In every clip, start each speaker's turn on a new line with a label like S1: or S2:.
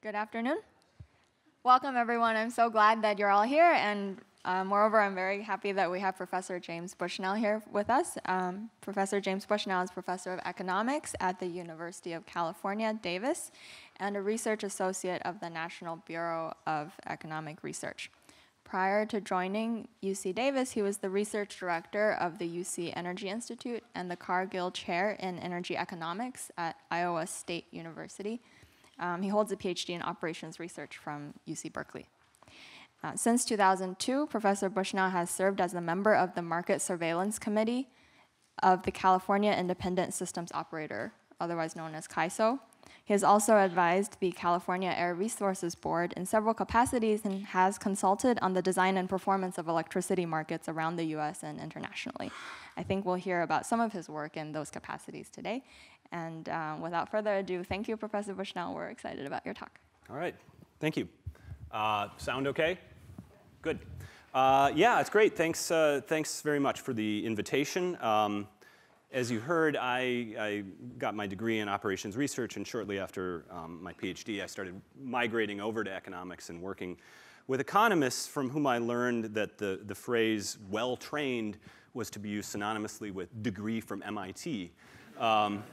S1: Good afternoon. Welcome, everyone. I'm so glad that you're all here. And uh, moreover, I'm very happy that we have Professor James Bushnell here with us. Um, professor James Bushnell is professor of economics at the University of California, Davis, and a research associate of the National Bureau of Economic Research. Prior to joining UC Davis, he was the research director of the UC Energy Institute and the Cargill Chair in Energy Economics at Iowa State University. Um, he holds a PhD in operations research from UC Berkeley. Uh, since 2002, Professor Bushnell has served as a member of the Market Surveillance Committee of the California Independent Systems Operator, otherwise known as CAISO. He has also advised the California Air Resources Board in several capacities and has consulted on the design and performance of electricity markets around the US and internationally. I think we'll hear about some of his work in those capacities today. And um, without further ado, thank you, Professor Bushnell. We're excited about your talk.
S2: All right, thank you. Uh, sound okay? Good. Uh, yeah, it's great. Thanks, uh, thanks very much for the invitation. Um, as you heard, I, I, got my degree in operations research, and shortly after um, my PhD, I started migrating over to economics and working with economists from whom I learned that the, the phrase well trained was to be used synonymously with degree from MIT. Um,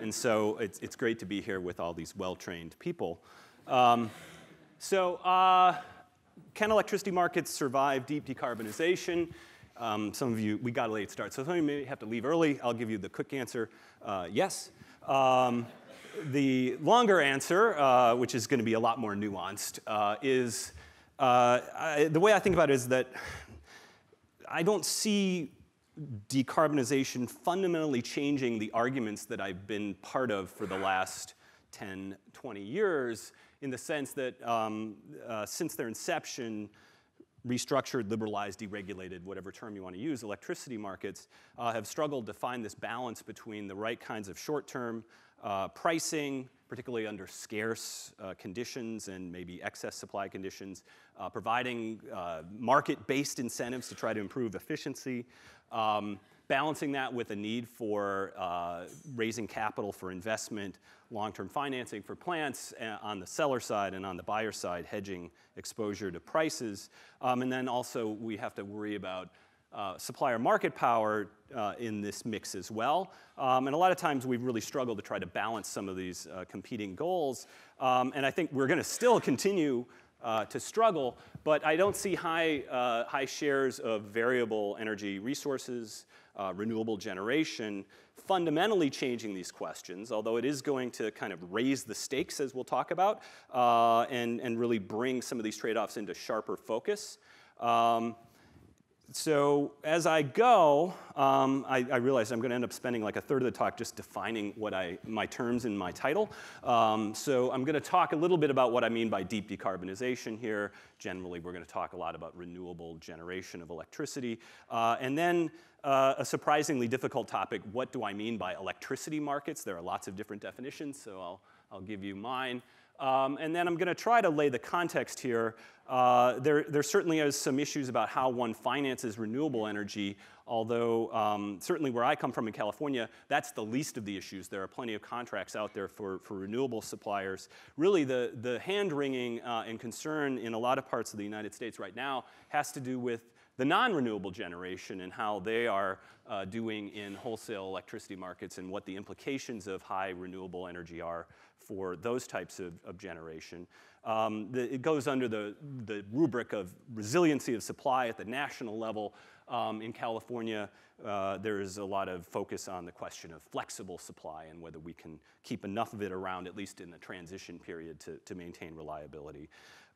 S2: and so it's, it's great to be here with all these well-trained people. Um, so uh, can electricity markets survive deep decarbonization? Um, some of you, we got a late start, so some of you may have to leave early. I'll give you the quick answer, uh, yes. Um, the longer answer, uh, which is going to be a lot more nuanced, uh, is uh, I, the way I think about it is that I don't see decarbonization fundamentally changing the arguments that I've been part of for the last 10, 20 years, in the sense that um, uh, since their inception, restructured, liberalized, deregulated, whatever term you want to use, electricity markets uh, have struggled to find this balance between the right kinds of short term uh, pricing, particularly under scarce uh, conditions and maybe excess supply conditions, uh, providing uh, market based incentives to try to improve efficiency, um, balancing that with a need for uh, raising capital for investment, long-term financing for plants uh, on the seller side and on the buyer side, hedging exposure to prices. Um, and then also we have to worry about uh, supplier market power uh, in this mix as well. Um, and a lot of times we've really struggled to try to balance some of these uh, competing goals. Um, and I think we're going to still continue uh, to struggle, but I don't see high, uh, high shares of variable energy resources, renewable generation, fundamentally changing these questions, although it is going to kind of raise the stakes, as we'll talk about, and, and really bring some of these trade-offs into sharper focus. Um, so as I go, um, I, I, realize I'm going to end up spending like a third of the talk just defining what I, my terms in my title. Um, so I'm going to talk a little bit about what I mean by deep decarbonization here. Generally, we're going to talk a lot about renewable generation of electricity. Uh, and then uh, a surprisingly difficult topic, what do I mean by electricity markets? There are lots of different definitions, so I'll, I'll give you mine. Um, and then I'm going to try to lay the context here. Uh, there, there certainly is some issues about how one finances renewable energy, although um, certainly where I come from in California, that's the least of the issues. There are plenty of contracts out there for, for renewable suppliers. Really, the, the hand-wringing uh, and concern in a lot of parts of the United States right now has to do with the non-renewable generation and how they are uh, doing in wholesale electricity markets and what the implications of high renewable energy are for those types of, of generation. Um, the, it goes under the, the rubric of resiliency of supply at the national level. Um, in California, uh, there is a lot of focus on the question of flexible supply and whether we can keep enough of it around, at least in the transition period, to, to maintain reliability.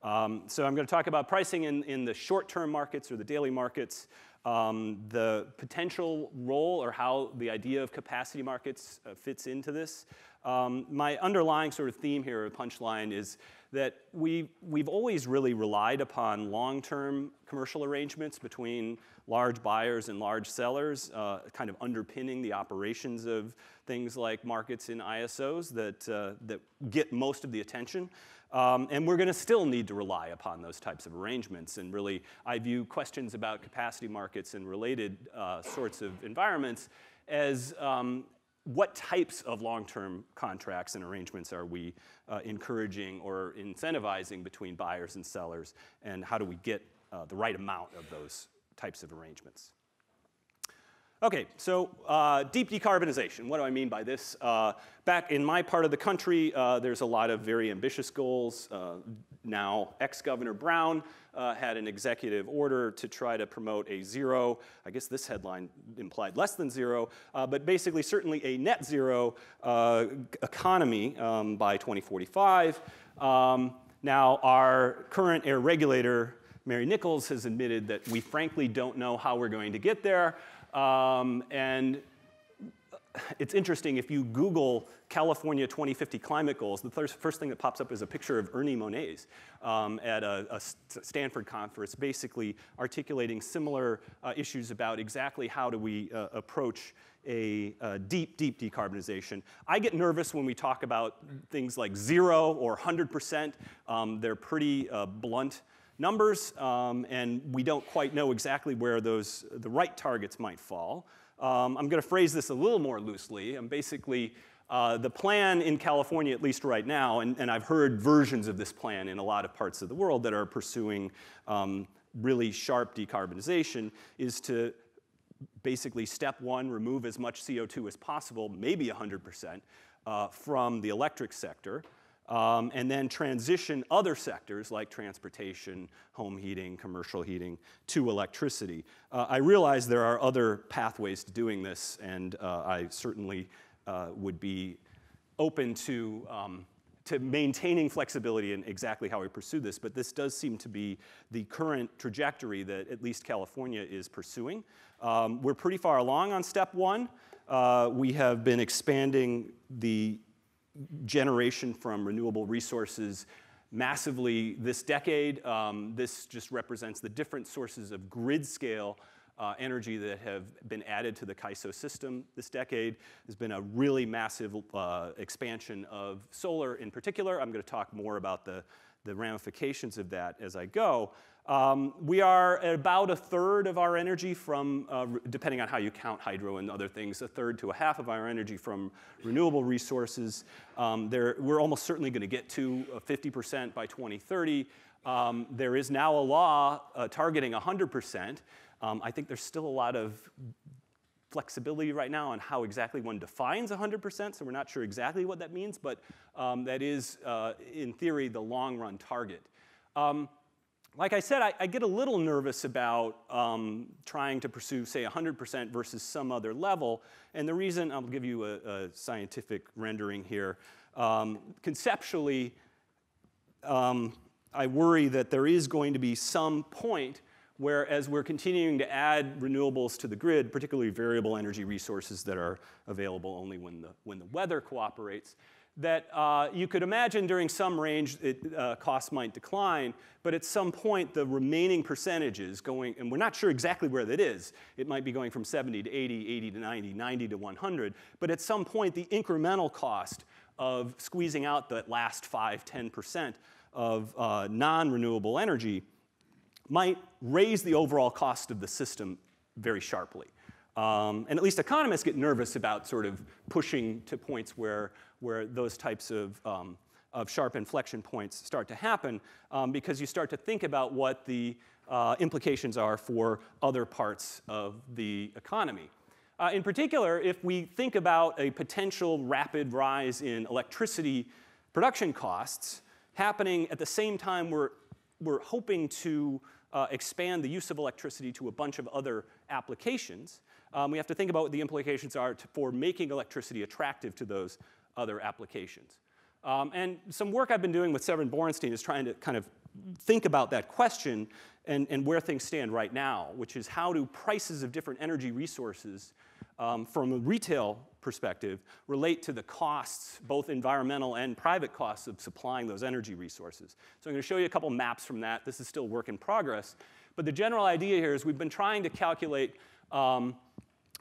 S2: Um, so I'm going to talk about pricing in, in the short-term markets or the daily markets, um, the potential role or how the idea of capacity markets uh, fits into this, um, my underlying sort of theme here, or punchline, is that we, we've always really relied upon long-term commercial arrangements between large buyers and large sellers, uh, kind of underpinning the operations of things like markets in ISOs that, uh, that get most of the attention. Um, and we're going to still need to rely upon those types of arrangements. And really, I view questions about capacity markets and related uh, sorts of environments as um, what types of long-term contracts and arrangements are we uh, encouraging or incentivizing between buyers and sellers, and how do we get uh, the right amount of those types of arrangements? Okay, so uh, deep decarbonization. What do I mean by this? Uh, back in my part of the country, uh, there's a lot of very ambitious goals. Uh, now, ex-Governor Brown uh, had an executive order to try to promote a zero, I guess this headline implied less than zero, uh, but basically certainly a net zero economy um, by 2045. Um, now, our current air regulator, Mary Nichols, has admitted that we frankly don't know how we're going to get there. Um, and it's interesting, if you Google California 2050 climate goals, the first thing that pops up is a picture of Ernie Moniz um, at a, a, Stanford conference, basically articulating similar uh, issues about exactly how do we uh, approach a, a, deep, deep decarbonization. I get nervous when we talk about things like zero or 100%. Um, they're pretty uh, blunt numbers, um, and we don't quite know exactly where those, the right targets might fall. Um, I'm going to phrase this a little more loosely. I'm basically, uh, the plan in California, at least right now, and, and, I've heard versions of this plan in a lot of parts of the world that are pursuing um, really sharp decarbonization, is to basically step one, remove as much CO2 as possible, maybe 100%, uh, from the electric sector um, and then transition other sectors like transportation, home heating, commercial heating to electricity. Uh, I realize there are other pathways to doing this, and uh, I certainly uh, would be open to, um, to maintaining flexibility in exactly how we pursue this, but this does seem to be the current trajectory that at least California is pursuing. Um, we're pretty far along on step one. Uh, we have been expanding the generation from renewable resources massively this decade. Um, this just represents the different sources of grid scale uh, energy that have been added to the CAISO system this decade. There's been a really massive uh, expansion of solar in particular. I'm going to talk more about the, the ramifications of that as I go. Um, we are about a third of our energy from, uh, depending on how you count hydro and other things, a third to a half of our energy from renewable resources. Um, there, we're almost certainly going to get to 50% by 2030. Um, there is now a law uh, targeting 100%. Um, I think there's still a lot of flexibility right now on how exactly one defines 100%, so we're not sure exactly what that means, but um, that is, uh, in theory, the long run target. Like I said, I, I, get a little nervous about um, trying to pursue, say, 100% versus some other level. And the reason, I'll give you a, a scientific rendering here. Um, conceptually, um, I worry that there is going to be some point where, as we're continuing to add renewables to the grid, particularly variable energy resources that are available only when the, when the weather cooperates, that uh, you could imagine during some range it, uh, costs might decline, but at some point the remaining percentages going, and we're not sure exactly where that is, it might be going from 70 to 80, 80 to 90, 90 to 100, but at some point the incremental cost of squeezing out that last 5, 10% of uh, non-renewable energy might raise the overall cost of the system very sharply. Um, and at least economists get nervous about sort of pushing to points where, where those types of, um, of sharp inflection points start to happen um, because you start to think about what the uh, implications are for other parts of the economy. Uh, in particular, if we think about a potential rapid rise in electricity production costs happening at the same time we're, we're hoping to uh, expand the use of electricity to a bunch of other applications, um, we have to think about what the implications are to, for making electricity attractive to those other applications. Um, and some work I've been doing with Severin Borenstein is trying to kind of think about that question and, and where things stand right now, which is how do prices of different energy resources um, from a retail perspective relate to the costs, both environmental and private costs of supplying those energy resources. So I'm going to show you a couple maps from that. This is still work in progress. But the general idea here is we've been trying to calculate um,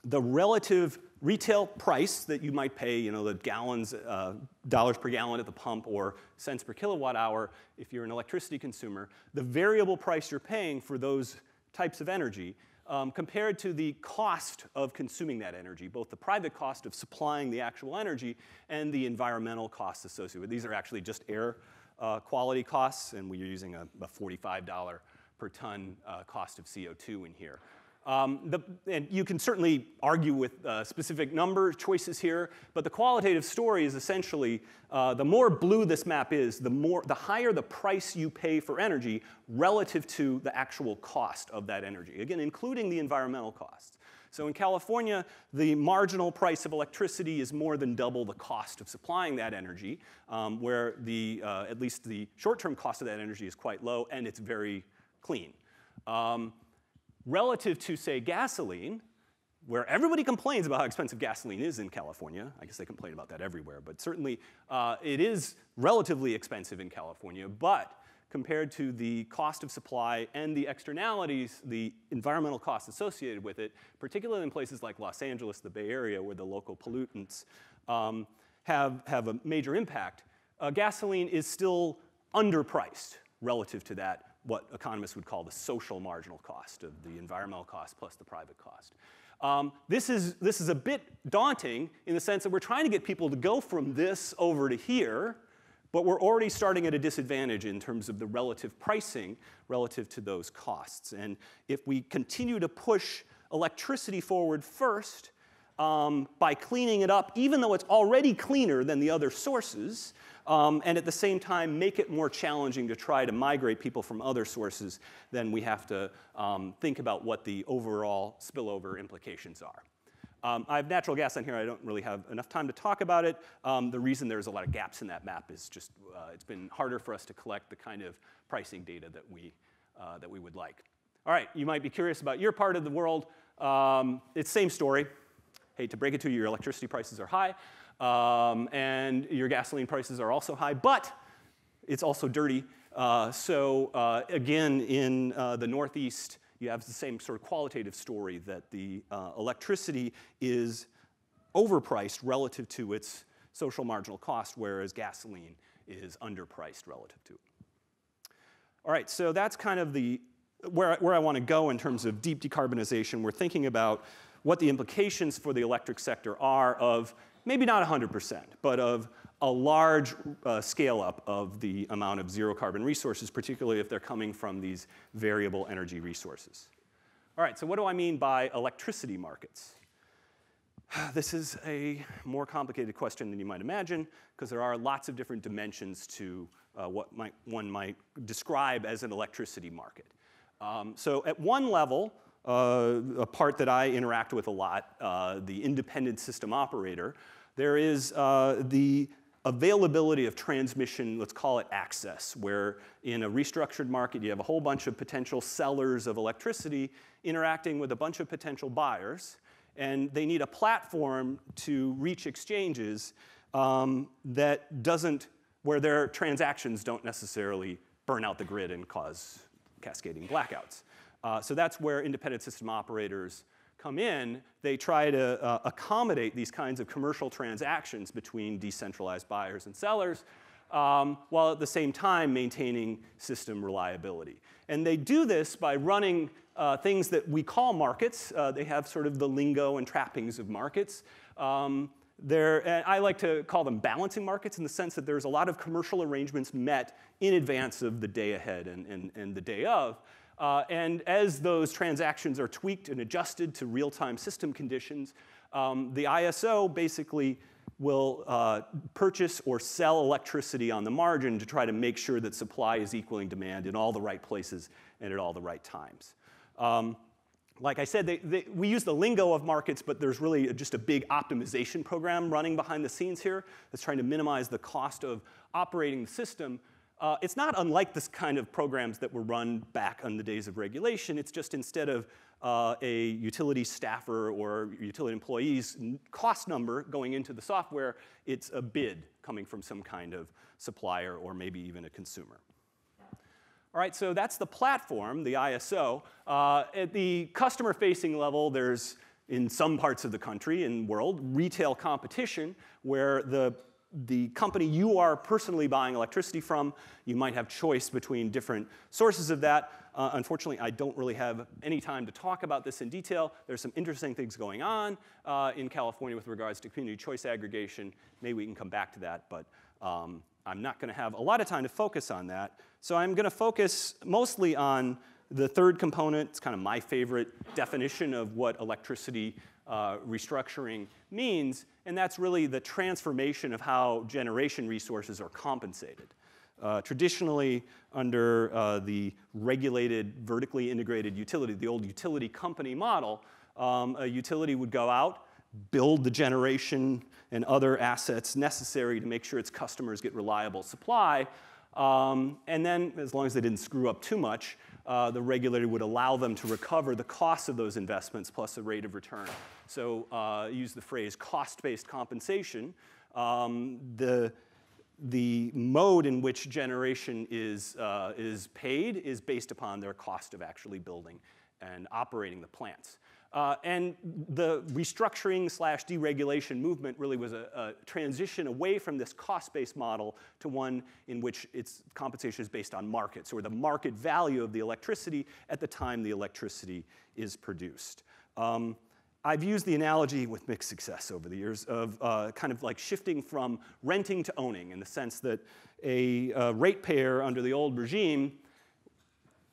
S2: the relative retail price that you might pay, you know, the gallons, uh, dollars per gallon at the pump or cents per kilowatt hour if you're an electricity consumer, the variable price you're paying for those types of energy um, compared to the cost of consuming that energy, both the private cost of supplying the actual energy and the environmental costs associated with it. These are actually just air uh, quality costs, and we're using a, a $45 per ton uh, cost of CO2 in here. Um, the, and you can certainly argue with uh, specific number choices here, but the qualitative story is essentially uh, the more blue this map is, the, more, the higher the price you pay for energy relative to the actual cost of that energy, again, including the environmental costs. So in California, the marginal price of electricity is more than double the cost of supplying that energy, um, where the, uh, at least the short-term cost of that energy is quite low and it's very clean. Um, relative to, say, gasoline, where everybody complains about how expensive gasoline is in California. I guess they complain about that everywhere, but certainly uh, it is relatively expensive in California. But compared to the cost of supply and the externalities, the environmental costs associated with it, particularly in places like Los Angeles, the Bay Area, where the local pollutants um, have, have a major impact, uh, gasoline is still underpriced relative to that what economists would call the social marginal cost of the environmental cost plus the private cost. Um, this, is, this is a bit daunting in the sense that we're trying to get people to go from this over to here, but we're already starting at a disadvantage in terms of the relative pricing relative to those costs. And if we continue to push electricity forward first um, by cleaning it up, even though it's already cleaner than the other sources, um, and at the same time make it more challenging to try to migrate people from other sources, then we have to um, think about what the overall spillover implications are. Um, I have natural gas on here. I don't really have enough time to talk about it. Um, the reason there's a lot of gaps in that map is just uh, it's been harder for us to collect the kind of pricing data that we, uh, that we would like. All right, you might be curious about your part of the world. Um, it's same story. Hate to break it to you, your electricity prices are high. Um, and your gasoline prices are also high, but it's also dirty. Uh, so uh, again, in uh, the Northeast, you have the same sort of qualitative story that the uh, electricity is overpriced relative to its social marginal cost, whereas gasoline is underpriced relative to it. All right, so that's kind of the where, where I want to go in terms of deep decarbonization. We're thinking about what the implications for the electric sector are of maybe not 100%, but of a large uh, scale up of the amount of zero carbon resources, particularly if they're coming from these variable energy resources. All right, so what do I mean by electricity markets? This is a more complicated question than you might imagine, because there are lots of different dimensions to uh, what might, one might describe as an electricity market. Um, so at one level, uh, a part that I interact with a lot, uh, the independent system operator, there is uh, the availability of transmission, let's call it access, where in a restructured market you have a whole bunch of potential sellers of electricity interacting with a bunch of potential buyers, and they need a platform to reach exchanges um, that doesn't, where their transactions don't necessarily burn out the grid and cause cascading blackouts. Uh, so that's where independent system operators come in, they try to uh, accommodate these kinds of commercial transactions between decentralized buyers and sellers, um, while at the same time maintaining system reliability. And they do this by running uh, things that we call markets. Uh, they have sort of the lingo and trappings of markets. Um, and I like to call them balancing markets in the sense that there's a lot of commercial arrangements met in advance of the day ahead and, and, and the day of. Uh, and as those transactions are tweaked and adjusted to real-time system conditions, um, the ISO basically will uh, purchase or sell electricity on the margin to try to make sure that supply is equaling demand in all the right places and at all the right times. Um, like I said, they, they, we use the lingo of markets, but there's really just a big optimization program running behind the scenes here that's trying to minimize the cost of operating the system uh, it's not unlike this kind of programs that were run back on the days of regulation. It's just instead of uh, a utility staffer or utility employee's cost number going into the software, it's a bid coming from some kind of supplier or maybe even a consumer. All right, so that's the platform, the ISO. Uh, at the customer-facing level, there's, in some parts of the country and world, retail competition where the the company you are personally buying electricity from. You might have choice between different sources of that. Uh, unfortunately, I don't really have any time to talk about this in detail. There's some interesting things going on uh, in California with regards to community choice aggregation. Maybe we can come back to that, but um, I'm not going to have a lot of time to focus on that. So I'm going to focus mostly on the third component. It's kind of my favorite definition of what electricity uh, restructuring means, and that's really the transformation of how generation resources are compensated. Uh, traditionally, under uh, the regulated, vertically integrated utility, the old utility company model, um, a utility would go out, build the generation and other assets necessary to make sure its customers get reliable supply, um, and then, as long as they didn't screw up too much, uh, the regulator would allow them to recover the cost of those investments plus a rate of return. So uh, use the phrase cost-based compensation. Um, the, the mode in which generation is, uh, is paid is based upon their cost of actually building and operating the plants. Uh, and the restructuring slash deregulation movement really was a, a transition away from this cost-based model to one in which its compensation is based on markets, or the market value of the electricity at the time the electricity is produced. Um, I've used the analogy with mixed success over the years of uh, kind of like shifting from renting to owning in the sense that a uh, ratepayer under the old regime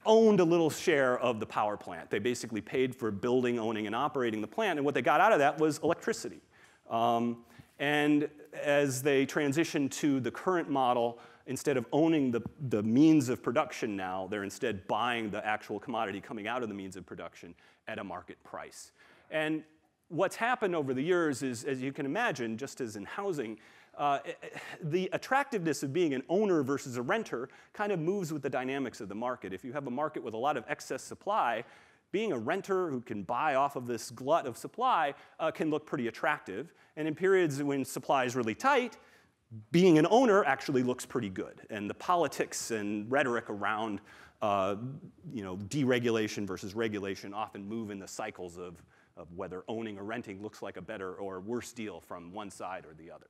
S2: owned a little share of the power plant. They basically paid for building, owning, and operating the plant, and what they got out of that was electricity. Um, and as they transitioned to the current model, instead of owning the, the means of production now, they're instead buying the actual commodity coming out of the means of production at a market price. And what's happened over the years is, as you can imagine, just as in housing, uh, the attractiveness of being an owner versus a renter kind of moves with the dynamics of the market. If you have a market with a lot of excess supply, being a renter who can buy off of this glut of supply uh, can look pretty attractive. And in periods when supply is really tight, being an owner actually looks pretty good. And the politics and rhetoric around uh, you know, deregulation versus regulation often move in the cycles of, of whether owning or renting looks like a better or worse deal from one side or the other.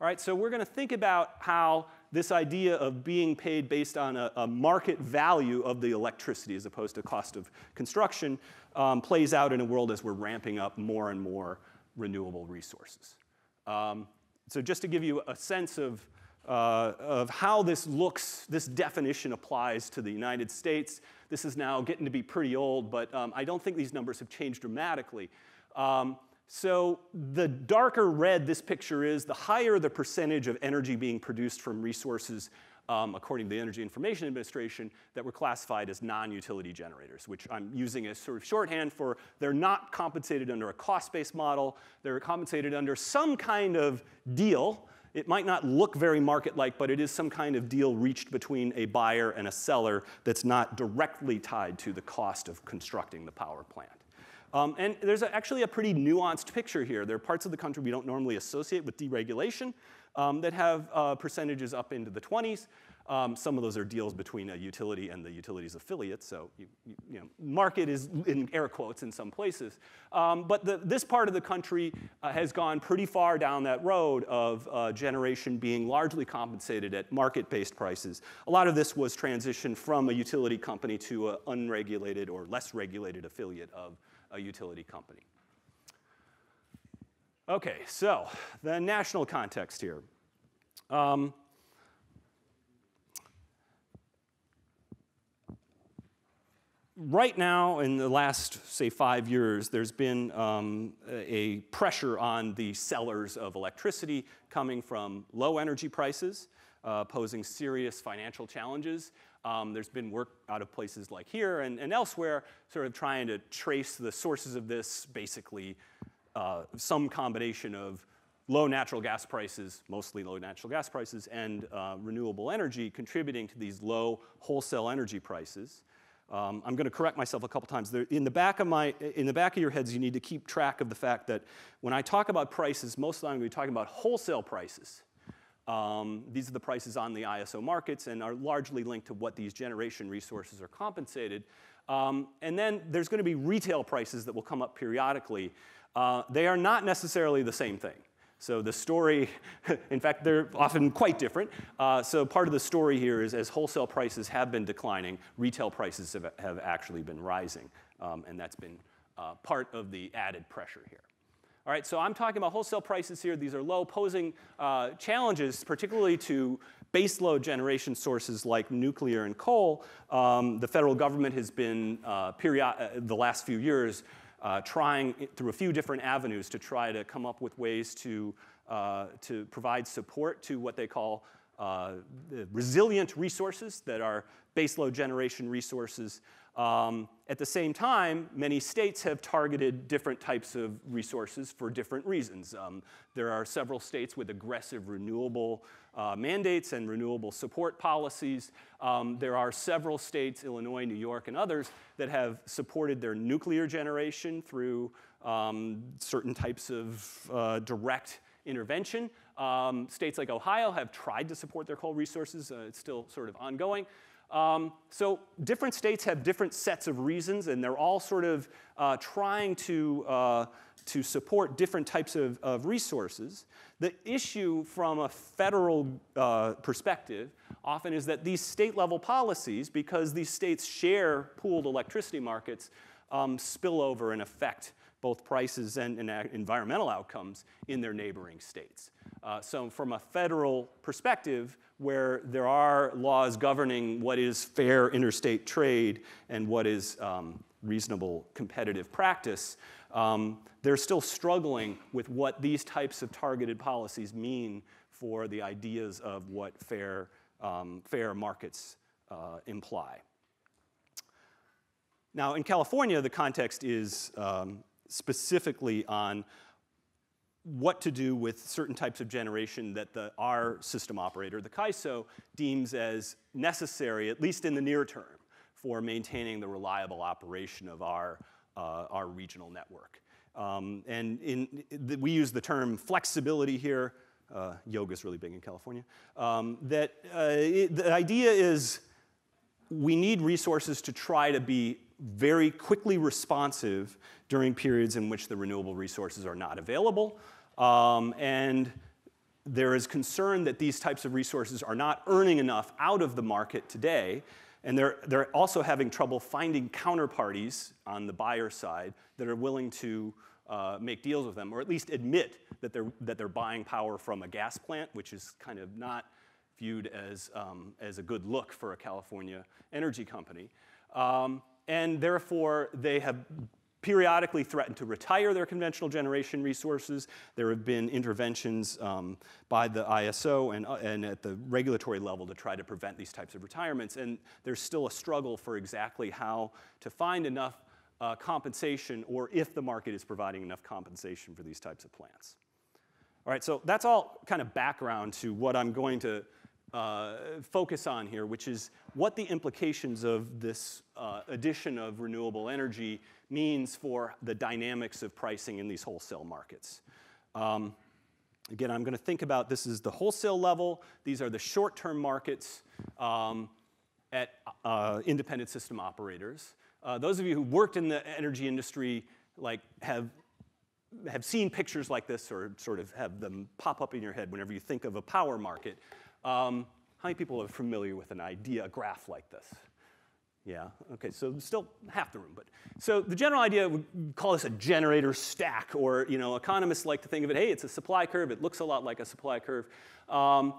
S2: All right, so we're going to think about how this idea of being paid based on a, a market value of the electricity as opposed to cost of construction um, plays out in a world as we're ramping up more and more renewable resources. Um, so just to give you a sense of, uh, of how this looks, this definition applies to the United States. This is now getting to be pretty old, but um, I don't think these numbers have changed dramatically. Um, so the darker red this picture is, the higher the percentage of energy being produced from resources, um, according to the Energy Information Administration, that were classified as non-utility generators, which I'm using as sort of shorthand for they're not compensated under a cost-based model. They're compensated under some kind of deal. It might not look very market-like, but it is some kind of deal reached between a buyer and a seller that's not directly tied to the cost of constructing the power plant. Um, and there's a, actually a pretty nuanced picture here. There are parts of the country we don't normally associate with deregulation um, that have uh, percentages up into the 20s. Um, some of those are deals between a utility and the utility's affiliate, so you, you, you know, market is in air quotes in some places. Um, but the, this part of the country uh, has gone pretty far down that road of uh, generation being largely compensated at market-based prices. A lot of this was transitioned from a utility company to an unregulated or less regulated affiliate of a utility company. Okay, so the national context here. Um, right now, in the last, say, five years, there's been um, a pressure on the sellers of electricity coming from low energy prices, uh, posing serious financial challenges. Um, there's been work out of places like here and, and, elsewhere, sort of trying to trace the sources of this, basically uh, some combination of low natural gas prices, mostly low natural gas prices, and uh, renewable energy contributing to these low wholesale energy prices. Um, I'm going to correct myself a couple times. There, in, the back of my, in the back of your heads, you need to keep track of the fact that when I talk about prices, most of the time I'm going to be talking about wholesale prices. Um, these are the prices on the ISO markets and are largely linked to what these generation resources are compensated. Um, and then there's going to be retail prices that will come up periodically. Uh, they are not necessarily the same thing. So the story, in fact, they're often quite different. Uh, so part of the story here is as wholesale prices have been declining, retail prices have, have actually been rising. Um, and that's been uh, part of the added pressure here. All right, so I'm talking about wholesale prices here. These are low, posing uh, challenges, particularly to baseload generation sources like nuclear and coal. Um, the federal government has been, uh, period, uh, the last few years, uh, trying through a few different avenues to try to come up with ways to, uh, to provide support to what they call uh, resilient resources that are baseload generation resources. Um, at the same time, many states have targeted different types of resources for different reasons. Um, there are several states with aggressive renewable uh, mandates and renewable support policies. Um, there are several states, Illinois, New York, and others, that have supported their nuclear generation through um, certain types of uh, direct intervention. Um, states like Ohio have tried to support their coal resources. Uh, it's still sort of ongoing. Um, so different states have different sets of reasons, and they're all sort of uh, trying to, uh, to support different types of, of, resources. The issue from a federal uh, perspective often is that these state level policies, because these states share pooled electricity markets, um, spill over and affect both prices and, and environmental outcomes in their neighboring states. Uh, so from a federal perspective, where there are laws governing what is fair interstate trade and what is um, reasonable competitive practice, um, they're still struggling with what these types of targeted policies mean for the ideas of what fair, um, fair markets uh, imply. Now, in California, the context is um, specifically on what to do with certain types of generation that the, our system operator, the CAISO, deems as necessary, at least in the near term, for maintaining the reliable operation of our, uh, our regional network. Um, and in, we use the term flexibility here. Uh, yoga is really big in California. Um, that uh, it, the idea is we need resources to try to be very quickly responsive during periods in which the renewable resources are not available. Um, and there is concern that these types of resources are not earning enough out of the market today. And they're, they're also having trouble finding counterparties on the buyer side that are willing to uh, make deals with them, or at least admit that they're, that they're buying power from a gas plant, which is kind of not viewed as, um, as a good look for a California energy company. Um, and therefore, they have periodically threatened to retire their conventional generation resources. There have been interventions um, by the ISO and, uh, and at the regulatory level to try to prevent these types of retirements. And there's still a struggle for exactly how to find enough uh, compensation or if the market is providing enough compensation for these types of plants. All right, so that's all kind of background to what I'm going to uh, focus on here, which is what the implications of this uh, addition of renewable energy means for the dynamics of pricing in these wholesale markets. Um, again, I'm going to think about this is the wholesale level. These are the short-term markets um, at uh, independent system operators. Uh, those of you who worked in the energy industry like have have seen pictures like this or sort of have them pop up in your head whenever you think of a power market. Um, how many people are familiar with an idea, a graph like this? Yeah, okay, so still half the room. But so the general idea would call this a generator stack, or you know, economists like to think of it, hey, it's a supply curve, it looks a lot like a supply curve. Um,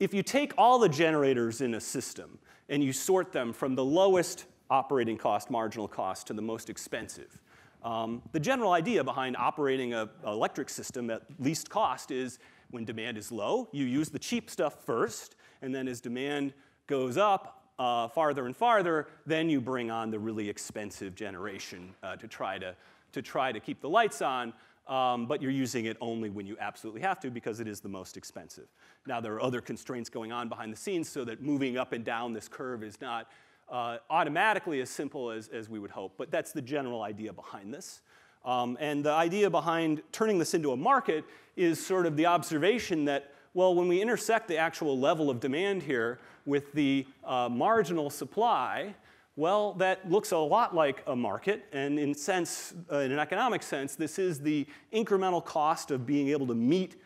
S2: if you take all the generators in a system and you sort them from the lowest operating cost, marginal cost, to the most expensive, um, the general idea behind operating an electric system at least cost is when demand is low, you use the cheap stuff first, and then as demand goes up uh, farther and farther, then you bring on the really expensive generation uh, to, try to, to try to keep the lights on. Um, but you're using it only when you absolutely have to because it is the most expensive. Now, there are other constraints going on behind the scenes so that moving up and down this curve is not uh, automatically as simple as, as we would hope, but that's the general idea behind this. Um, and the idea behind turning this into a market is sort of the observation that well, when we intersect the actual level of demand here with the uh, marginal supply, Well, that looks a lot like a market, and in sense, uh, in an economic sense, this is the incremental cost of being able to meet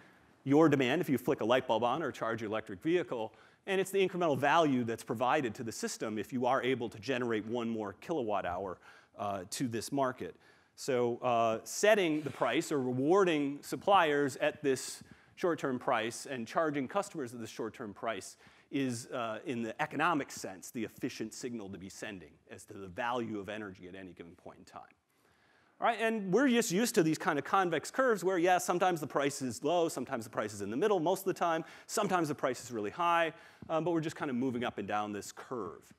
S2: your demand if you flick a light bulb on or charge your electric vehicle, and it's the incremental value that's provided to the system if you are able to generate one more kilowatt hour uh, to this market. So uh, setting the price or rewarding suppliers at this short-term price and charging customers at this short-term price is, uh, in the economic sense, the efficient signal to be sending as to the value of energy at any given point in time. All right, and we're just used to these kind of convex curves where, yeah, sometimes the price is low, sometimes the price is in the middle most of the time, sometimes the price is really high, um, but we're just kind of moving up and down this curve.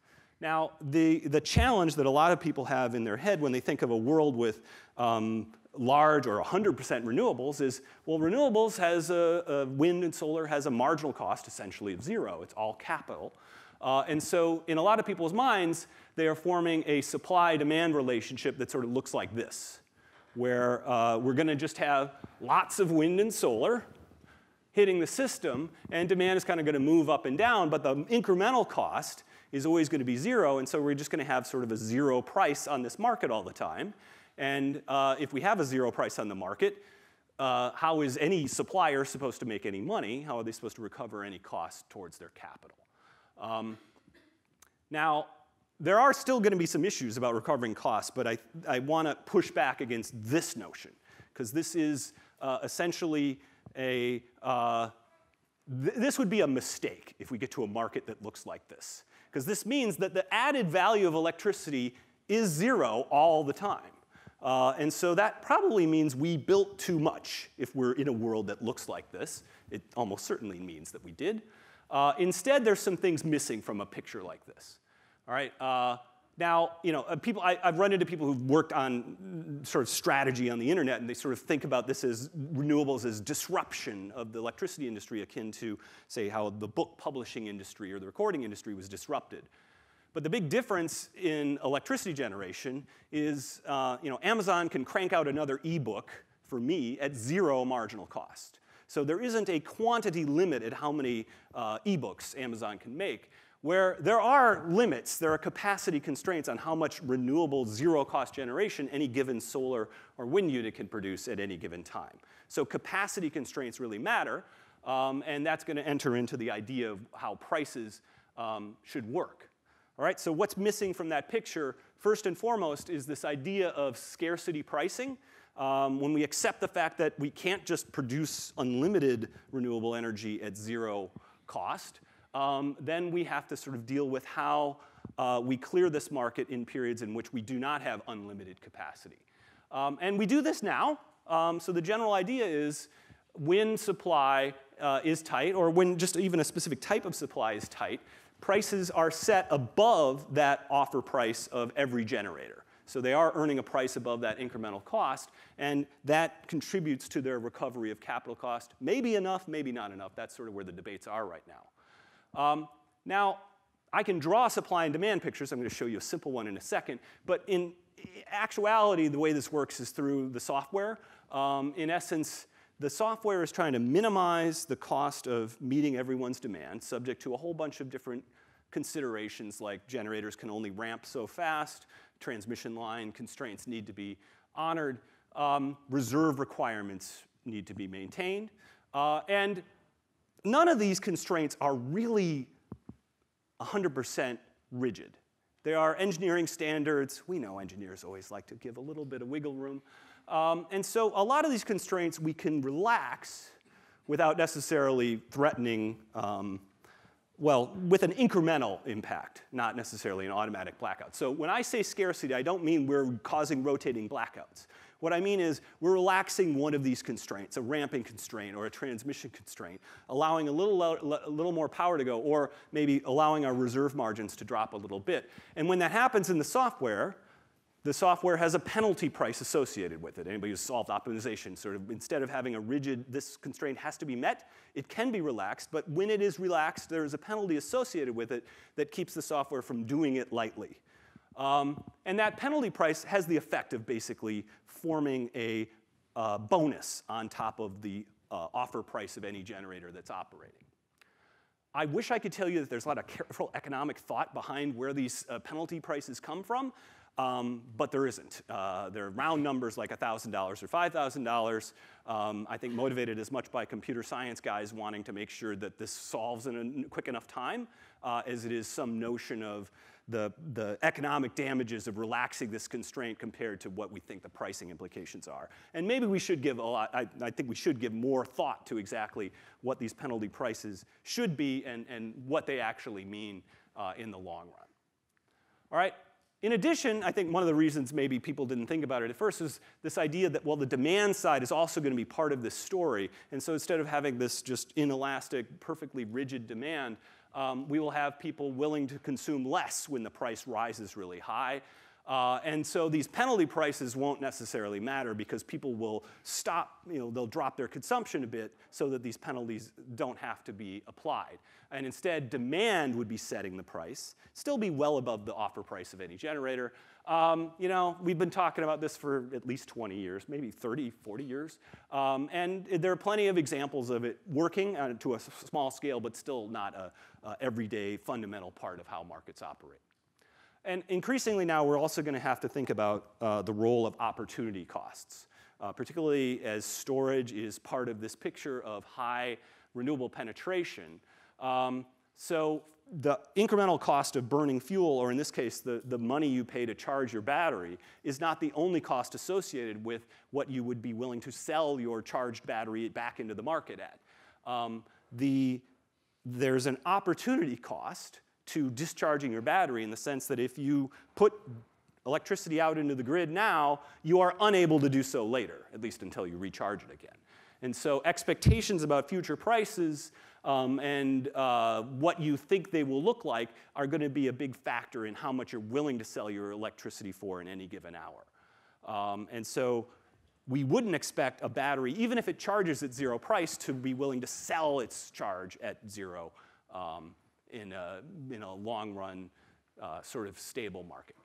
S2: Now, the, the challenge that a lot of people have in their head when they think of a world with um, large or 100% renewables is, well, renewables has a, a, wind and solar has a marginal cost essentially of zero. It's all capital. Uh, and so in a lot of people's minds, they are forming a supply-demand relationship that sort of looks like this, where uh, we're going to just have lots of wind and solar hitting the system, and demand is kind of going to move up and down, but the incremental cost is always going to be zero, and so we're just going to have sort of a zero price on this market all the time. And uh, if we have a zero price on the market, uh, how is any supplier supposed to make any money? How are they supposed to recover any cost towards their capital? Um, now, there are still going to be some issues about recovering costs, but I, I want to push back against this notion, because this is uh, essentially a, uh, th this would be a mistake if we get to a market that looks like this. Because this means that the added value of electricity is zero all the time. Uh, and so that probably means we built too much if we're in a world that looks like this. It almost certainly means that we did. Uh, instead, there's some things missing from a picture like this. All right. Uh, now, you know, uh, people, I, have run into people who've worked on sort of strategy on the internet, and they sort of think about this as renewables as disruption of the electricity industry, akin to, say, how the book publishing industry or the recording industry was disrupted. But the big difference in electricity generation is, uh, you know, Amazon can crank out another ebook for me at zero marginal cost. So there isn't a quantity limit at how many uh, ebooks Amazon can make. Where there are limits, there are capacity constraints on how much renewable zero cost generation any given solar or wind unit can produce at any given time. So capacity constraints really matter, um, and that's going to enter into the idea of how prices um, should work. All right, so what's missing from that picture, first and foremost, is this idea of scarcity pricing. Um, when we accept the fact that we can't just produce unlimited renewable energy at zero cost, um, then we have to sort of deal with how uh, we clear this market in periods in which we do not have unlimited capacity. Um, and we do this now. Um, so the general idea is when supply uh, is tight, or when just even a specific type of supply is tight, prices are set above that offer price of every generator. So they are earning a price above that incremental cost, and that contributes to their recovery of capital cost. Maybe enough, maybe not enough. That's sort of where the debates are right now. Um, now, I can draw supply and demand pictures. I'm going to show you a simple one in a second. But in actuality, the way this works is through the software. Um, in essence, the software is trying to minimize the cost of meeting everyone's demand, subject to a whole bunch of different considerations like generators can only ramp so fast, transmission line constraints need to be honored, um, reserve requirements need to be maintained, uh, and none of these constraints are really 100% rigid. There are engineering standards. We know engineers always like to give a little bit of wiggle room. Um, and so a lot of these constraints we can relax without necessarily threatening, um, well, with an incremental impact, not necessarily an automatic blackout. So when I say scarcity, I don't mean we're causing rotating blackouts. What I mean is we're relaxing one of these constraints, a ramping constraint or a transmission constraint, allowing a little, a little more power to go, or maybe allowing our reserve margins to drop a little bit. And when that happens in the software, the software has a penalty price associated with it. Anybody who's solved optimization, sort of instead of having a rigid, this constraint has to be met, it can be relaxed, but when it is relaxed, there is a penalty associated with it that keeps the software from doing it lightly. Um, and that penalty price has the effect of basically forming a uh, bonus on top of the uh, offer price of any generator that's operating. I wish I could tell you that there's a lot of careful economic thought behind where these uh, penalty prices come from, um, but there isn't. Uh, they're round numbers like $1,000 or $5,000. Um, I think motivated as much by computer science guys wanting to make sure that this solves in a quick enough time uh, as it is some notion of the, the economic damages of relaxing this constraint compared to what we think the pricing implications are. And maybe we should give a lot, I, I think we should give more thought to exactly what these penalty prices should be and, and what they actually mean uh, in the long run. All right, in addition, I think one of the reasons maybe people didn't think about it at first is this idea that, well, the demand side is also going to be part of this story. And so instead of having this just inelastic, perfectly rigid demand, um, we will have people willing to consume less when the price rises really high. Uh, and so these penalty prices won't necessarily matter because people will stop, you know, they'll drop their consumption a bit so that these penalties don't have to be applied. And instead, demand would be setting the price, still be well above the offer price of any generator. Um, you know, we've been talking about this for at least 20 years, maybe 30, 40 years. Um, and there are plenty of examples of it working uh, to a small scale, but still not a, a everyday fundamental part of how markets operate. And increasingly now, we're also going to have to think about uh, the role of opportunity costs, uh, particularly as storage is part of this picture of high renewable penetration. Um, so the incremental cost of burning fuel, or in this case, the, the money you pay to charge your battery, is not the only cost associated with what you would be willing to sell your charged battery back into the market at. Um, the, there's an opportunity cost to discharging your battery in the sense that if you put electricity out into the grid now, you are unable to do so later, at least until you recharge it again. And so expectations about future prices um, and uh, what you think they will look like are going to be a big factor in how much you're willing to sell your electricity for in any given hour. Um, and so we wouldn't expect a battery, even if it charges at zero price, to be willing to sell its charge at zero um, in a, in a long run uh, sort of stable market.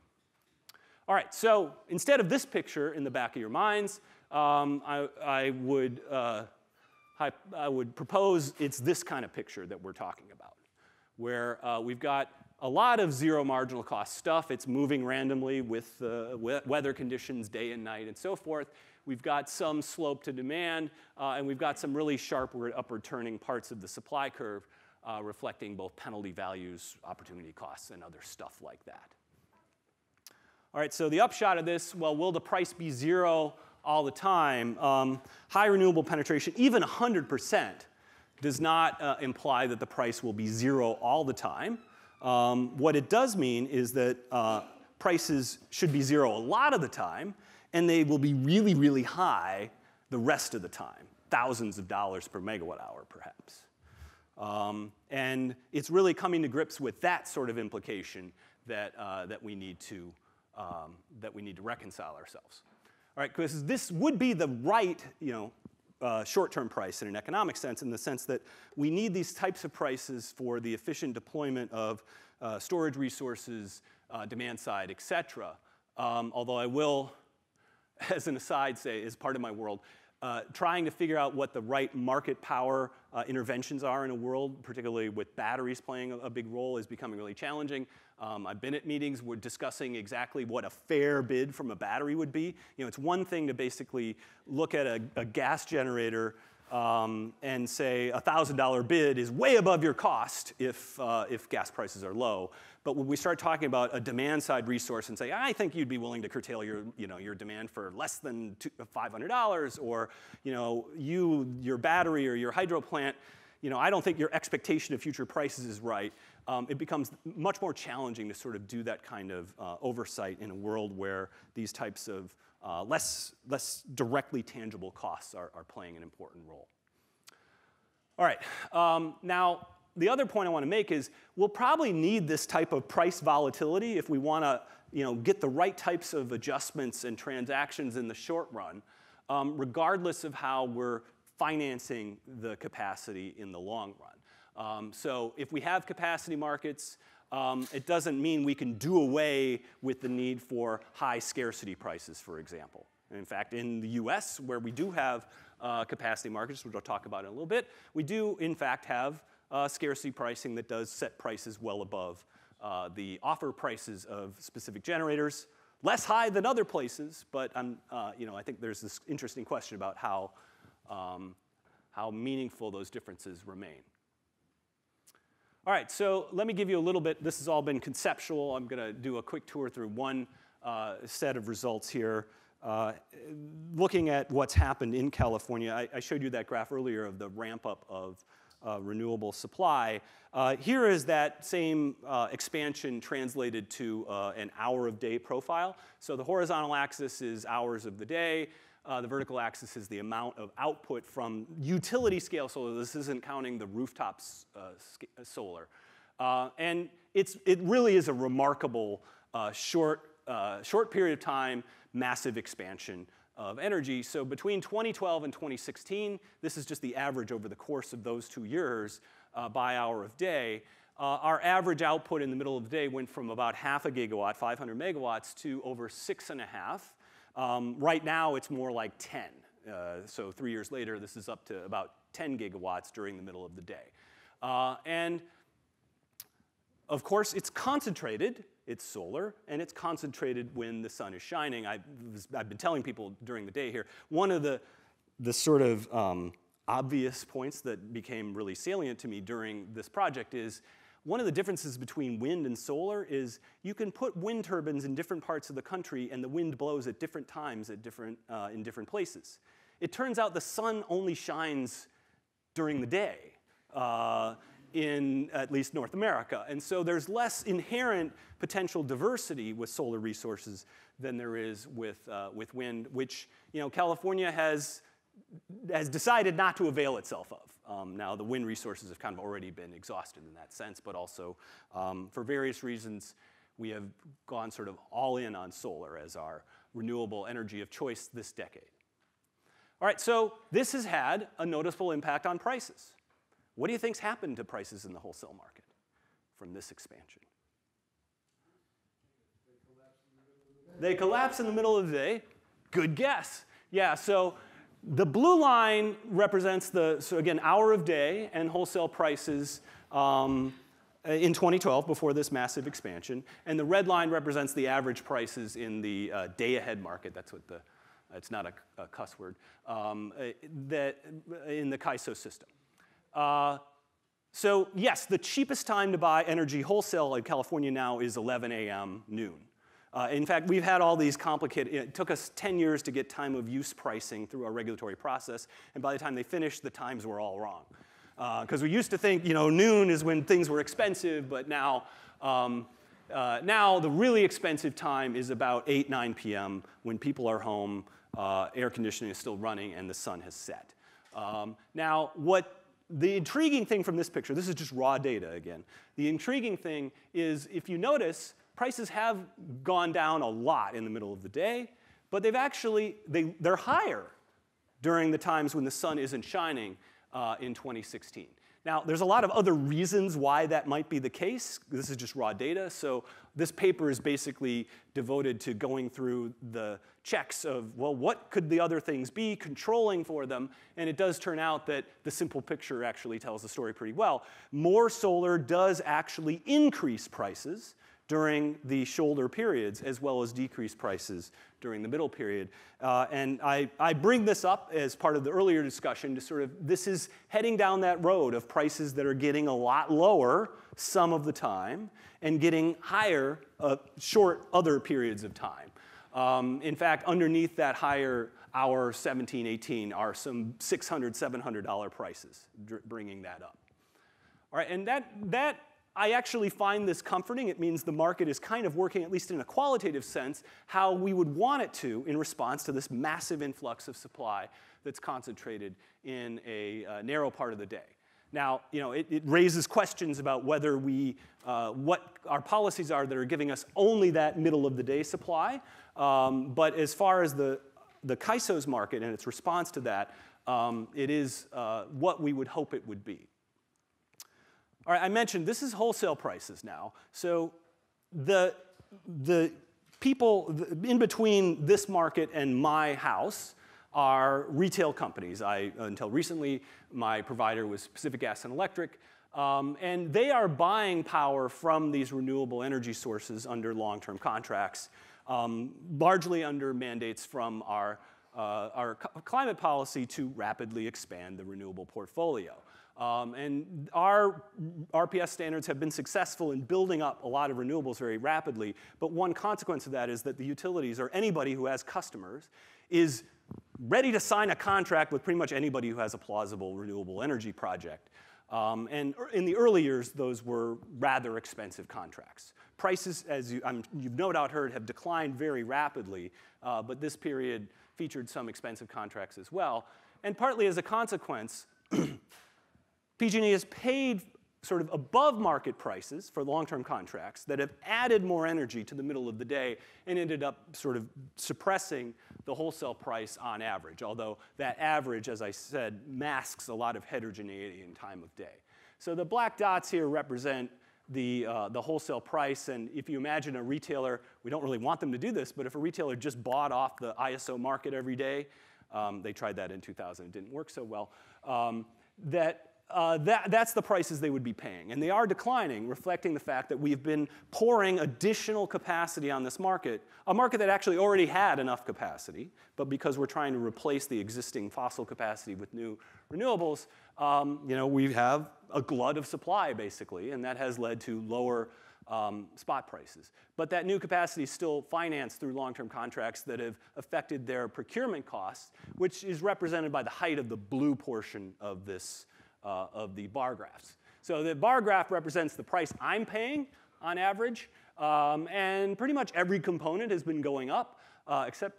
S2: All right, so instead of this picture in the back of your minds, um, I, I, would, uh, I, would propose it's this kind of picture that we're talking about, where uh, we've got a lot of zero marginal cost stuff. It's moving randomly with uh, weather conditions day and night and so forth. We've got some slope to demand, uh, and we've got some really sharp upward turning parts of the supply curve uh, reflecting both penalty values, opportunity costs, and other stuff like that. All right, so the upshot of this, well, will the price be zero all the time? Um, high renewable penetration, even 100%, does not uh, imply that the price will be zero all the time. Um, what it does mean is that uh, prices should be zero a lot of the time, and they will be really, really high the rest of the time, thousands of dollars per megawatt hour, perhaps. Um, and it's really coming to grips with that sort of implication that, uh, that, we, need to, um, that we need to reconcile ourselves. All right, because this would be the right you know, uh, short-term price in an economic sense, in the sense that we need these types of prices for the efficient deployment of uh, storage resources, uh, demand side, et cetera. Um, although I will, as an aside, say, as part of my world, uh, trying to figure out what the right market power uh, interventions are in a world, particularly with batteries playing a, a big role, is becoming really challenging. Um, I've been at meetings, we're discussing exactly what a fair bid from a battery would be. You know, it's one thing to basically look at a, a gas generator um, and say a $1,000 bid is way above your cost if, uh, if gas prices are low. But when we start talking about a demand side resource and say, I think you'd be willing to curtail your, you know, your demand for less than $500 or you, know, you, your battery or your hydro plant, you know, I don't think your expectation of future prices is right. Um, it becomes much more challenging to sort of do that kind of uh, oversight in a world where these types of uh, less, less directly tangible costs are, are playing an important role. All right, um, now the other point I want to make is we'll probably need this type of price volatility if we want to you know, get the right types of adjustments and transactions in the short run, um, regardless of how we're financing the capacity in the long run. Um, so if we have capacity markets, um, it doesn't mean we can do away with the need for high scarcity prices, for example. in fact, in the US, where we do have uh, capacity markets, which I'll talk about in a little bit, we do, in fact, have uh, scarcity pricing that does set prices well above uh, the offer prices of specific generators. Less high than other places, but I'm, uh, you know, I think there's this interesting question about how, um, how meaningful those differences remain. All right, so let me give you a little bit. This has all been conceptual. I'm going to do a quick tour through one uh, set of results here. Uh, looking at what's happened in California, I, I, showed you that graph earlier of the ramp up of uh, renewable supply. Uh, here is that same uh, expansion translated to uh, an hour of day profile. So the horizontal axis is hours of the day. Uh, the vertical axis is the amount of output from utility scale solar. This isn't counting the rooftop uh, solar. and it's, it really is a remarkable short, short period of time, massive expansion of energy. So between 2012 and 2016, this is just the average over the course of those two years uh, by hour of day. Uh, our average output in the middle of the day went from about half a gigawatt, 500 megawatts, to over six and a half. Um, right now, it's more like 10. Uh, so three years later, this is up to about 10 gigawatts during the middle of the day. Uh, and of course, it's concentrated it's solar, and it's concentrated when the sun is shining. I have been telling people during the day here, one of the, the sort of um, obvious points that became really salient to me during this project is one of the differences between wind and solar is you can put wind turbines in different parts of the country and the wind blows at different times at different, uh, in different places. It turns out the sun only shines during the day. Uh, in at least North America. And so there's less inherent potential diversity with solar resources than there is with, uh, with wind, which you know, California has, has decided not to avail itself of. Um, now, the wind resources have kind of already been exhausted in that sense, but also um, for various reasons, we have gone sort of all in on solar as our renewable energy of choice this decade. All right, so this has had a noticeable impact on prices. What do you think's happened to prices in the wholesale market from this expansion? They collapse in the middle of the day. Good guess. Yeah, so the blue line represents the, so again, hour of day and wholesale prices um, in 2012 before this massive expansion. And the red line represents the average prices in the uh, day ahead market. That's what the, it's not a, a cuss word, um, uh, that in the CAISO system. Uh, so yes, the cheapest time to buy energy wholesale in California now is 11 a.m. noon. Uh, in fact, we've had all these complicated, it took us 10 years to get time of use pricing through our regulatory process, and by the time they finished, the times were all wrong. Because uh, we used to think, you know, noon is when things were expensive, but now, um, uh, now the really expensive time is about 8, 9 p.m. when people are home, uh, air conditioning is still running, and the sun has set. Um, now, what the intriguing thing from this picture, this is just raw data again. The intriguing thing is if you notice, prices have gone down a lot in the middle of the day, but they've actually, they, they're higher during the times when the sun isn't shining uh, in 2016. Now, there's a lot of other reasons why that might be the case. This is just raw data. So this paper is basically devoted to going through the checks of, well, what could the other things be, controlling for them. And it does turn out that the simple picture actually tells the story pretty well. More solar does actually increase prices during the shoulder periods as well as decreased prices during the middle period. Uh, and I, I bring this up as part of the earlier discussion to sort of, this is heading down that road of prices that are getting a lot lower some of the time and getting higher uh, short other periods of time. Um, in fact, underneath that higher hour 17, 18 are some $600, $700 prices, bringing that up. All right, and that, that I actually find this comforting. It means the market is kind of working, at least in a qualitative sense, how we would want it to in response to this massive influx of supply that's concentrated in a uh, narrow part of the day. Now, you know, it, it raises questions about whether we, uh, what our policies are that are giving us only that middle of the day supply. Um, but as far as the, the CAISO's market and its response to that, um, it is uh, what we would hope it would be. All right, I mentioned this is wholesale prices now. So the, the people in between this market and my house are retail companies. I, until recently, my provider was Pacific Gas and Electric. Um, and they are buying power from these renewable energy sources under long term contracts, um, largely under mandates from our, uh, our climate policy to rapidly expand the renewable portfolio. Um, and our RPS standards have been successful in building up a lot of renewables very rapidly, but one consequence of that is that the utilities or anybody who has customers is ready to sign a contract with pretty much anybody who has a plausible renewable energy project. Um, and in the early years, those were rather expensive contracts. Prices, as you, have no doubt heard, have declined very rapidly, uh, but this period featured some expensive contracts as well. And partly as a consequence, PG&E has paid sort of above market prices for long-term contracts that have added more energy to the middle of the day and ended up sort of suppressing the wholesale price on average, although that average, as I said, masks a lot of heterogeneity in time of day. So the black dots here represent the, uh, the wholesale price, and if you imagine a retailer, we don't really want them to do this, but if a retailer just bought off the ISO market every day, um, they tried that in 2000, it didn't work so well, um, that uh, that, that's the prices they would be paying. And they are declining, reflecting the fact that we've been pouring additional capacity on this market, a market that actually already had enough capacity, but because we're trying to replace the existing fossil capacity with new renewables, um, you know, we have a glut of supply, basically, and that has led to lower um, spot prices. But that new capacity is still financed through long-term contracts that have affected their procurement costs, which is represented by the height of the blue portion of this uh, of the bar graphs. So the bar graph represents the price I'm paying on average, um, and pretty much every component has been going up, uh, except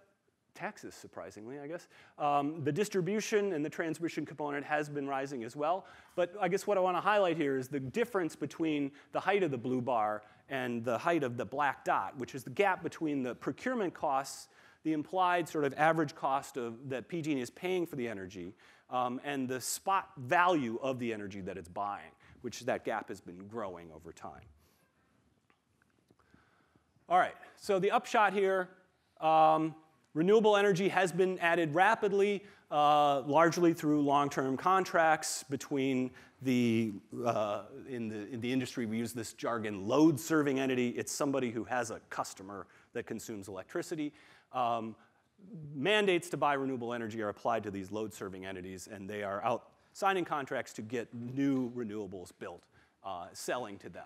S2: taxes, surprisingly, I guess. Um, the distribution and the transmission component has been rising as well. But I guess what I want to highlight here is the difference between the height of the blue bar and the height of the black dot, which is the gap between the procurement costs, the implied sort of average cost of, that PG&E is paying for the energy, um, and the spot value of the energy that it's buying, which that gap has been growing over time. All right, so the upshot here um, renewable energy has been added rapidly, uh, largely through long term contracts between the, uh, in, the, in the industry, we use this jargon load serving entity. It's somebody who has a customer that consumes electricity. Um, mandates to buy renewable energy are applied to these load serving entities, and they are out signing contracts to get new renewables built, uh, selling to them.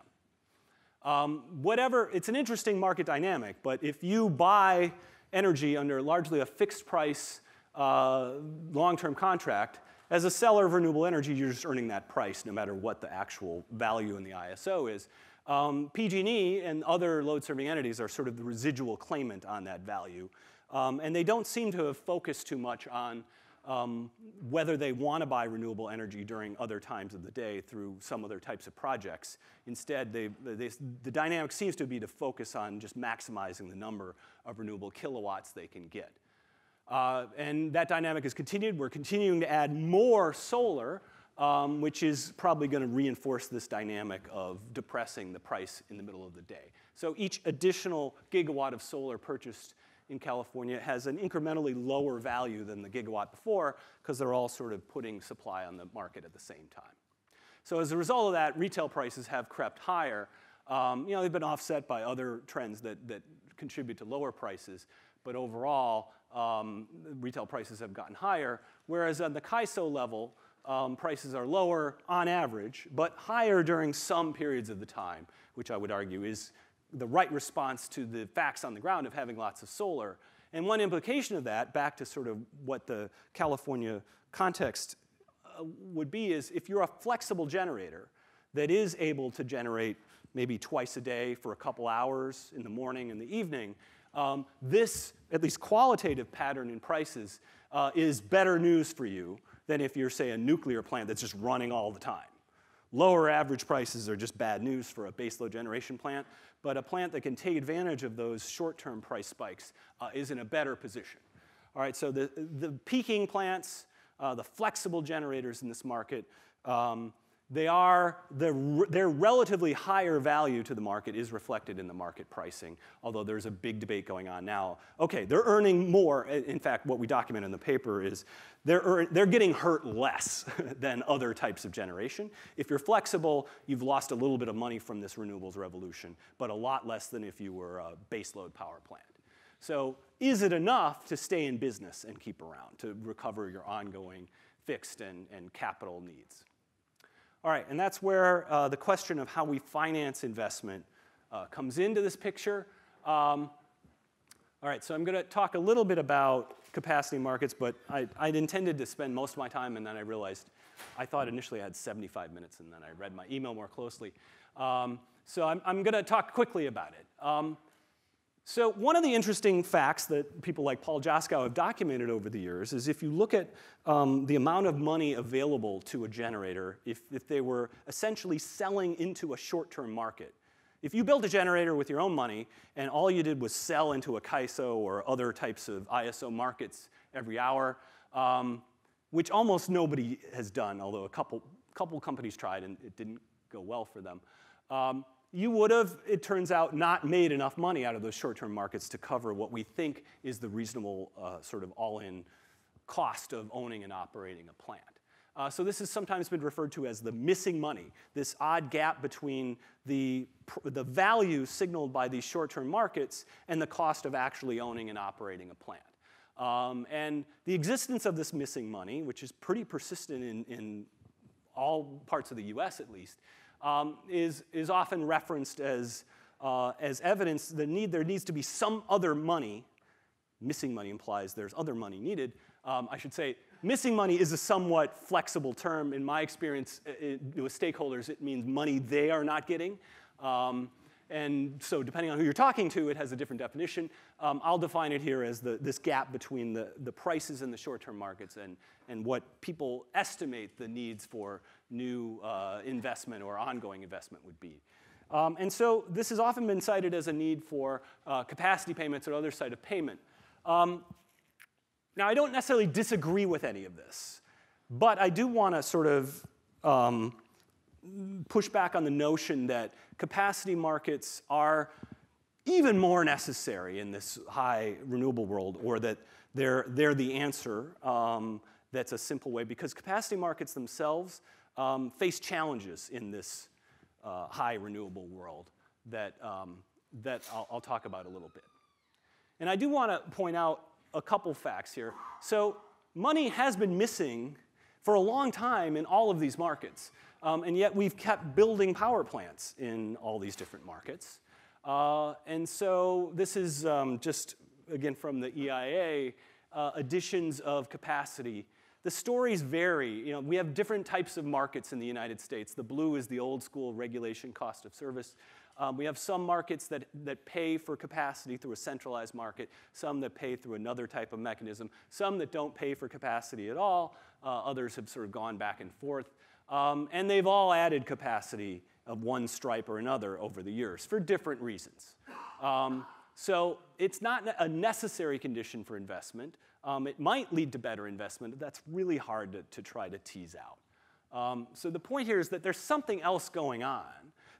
S2: Um, whatever, it's an interesting market dynamic, but if you buy energy under largely a fixed price uh, long term contract, as a seller of renewable energy, you're just earning that price no matter what the actual value in the ISO is. Um, PG&E and other load serving entities are sort of the residual claimant on that value. Um, and they don't seem to have focused too much on um, whether they want to buy renewable energy during other times of the day through some other types of projects. Instead, they, they, the dynamic seems to be to focus on just maximizing the number of renewable kilowatts they can get. Uh, and that dynamic has continued. We're continuing to add more solar, um, which is probably going to reinforce this dynamic of depressing the price in the middle of the day. So each additional gigawatt of solar purchased in California has an incrementally lower value than the gigawatt before because they're all sort of putting supply on the market at the same time. So as a result of that, retail prices have crept higher. Um, you know, they've been offset by other trends that, that contribute to lower prices, but overall, um, retail prices have gotten higher, whereas on the CAISO level, um, prices are lower on average, but higher during some periods of the time, which I would argue is the right response to the facts on the ground of having lots of solar. And one implication of that, back to sort of what the California context uh, would be, is if you're a flexible generator that is able to generate maybe twice a day for a couple hours in the morning and the evening, um, this, at least qualitative pattern in prices, uh, is better news for you than if you're, say, a nuclear plant that's just running all the time. Lower average prices are just bad news for a baseload generation plant, but a plant that can take advantage of those short-term price spikes uh, is in a better position. All right, so the, the peaking plants, uh, the flexible generators in this market, um, they are, the, their relatively higher value to the market is reflected in the market pricing, although there's a big debate going on now. Okay, they're earning more. In fact, what we document in the paper is they're, they're getting hurt less than other types of generation. If you're flexible, you've lost a little bit of money from this renewables revolution, but a lot less than if you were a baseload power plant. So is it enough to stay in business and keep around, to recover your ongoing fixed and, and capital needs? All right, and that's where uh, the question of how we finance investment uh, comes into this picture. Um, all right, so I'm going to talk a little bit about capacity markets, but I, would intended to spend most of my time, and then I realized I thought initially I had 75 minutes, and then I read my email more closely. Um, so I'm, I'm going to talk quickly about it. Um, so one of the interesting facts that people like Paul Joskow have documented over the years is if you look at um, the amount of money available to a generator, if, if they were essentially selling into a short-term market, if you built a generator with your own money and all you did was sell into a CAISO or other types of ISO markets every hour, um, which almost nobody has done, although a couple, couple companies tried and it didn't go well for them, um, you would have, it turns out, not made enough money out of those short-term markets to cover what we think is the reasonable uh, sort of all-in cost of owning and operating a plant. Uh, so this has sometimes been referred to as the missing money, this odd gap between the, the value signaled by these short-term markets and the cost of actually owning and operating a plant. Um, and the existence of this missing money, which is pretty persistent in, in all parts of the US at least, um, is, is often referenced as, uh, as evidence that need, there needs to be some other money. Missing money implies there's other money needed. Um, I should say missing money is a somewhat flexible term. In my experience it, with stakeholders, it means money they are not getting. Um, and so depending on who you're talking to, it has a different definition. Um, I'll define it here as the, this gap between the, the prices in the short-term markets and, and what people estimate the needs for new uh, investment or ongoing investment would be. Um, and so this has often been cited as a need for uh, capacity payments or other side of payment. Um, now, I don't necessarily disagree with any of this, but I do want to sort of um, push back on the notion that capacity markets are even more necessary in this high renewable world, or that they're, they're the answer um, that's a simple way, because capacity markets themselves um, face challenges in this uh, high renewable world that, um, that I'll, I'll talk about a little bit. And I do want to point out a couple facts here. So money has been missing for a long time in all of these markets. Um, and yet we've kept building power plants in all these different markets. Uh, and so this is um, just, again, from the EIA, uh, additions of capacity. The stories vary. You know, we have different types of markets in the United States. The blue is the old school regulation cost of service. Um, we have some markets that, that pay for capacity through a centralized market, some that pay through another type of mechanism, some that don't pay for capacity at all. Uh, others have sort of gone back and forth. Um, and they've all added capacity of one stripe or another over the years for different reasons. Um, so it's not a necessary condition for investment. Um, it might lead to better investment. That's really hard to, to try to tease out. Um, so the point here is that there's something else going on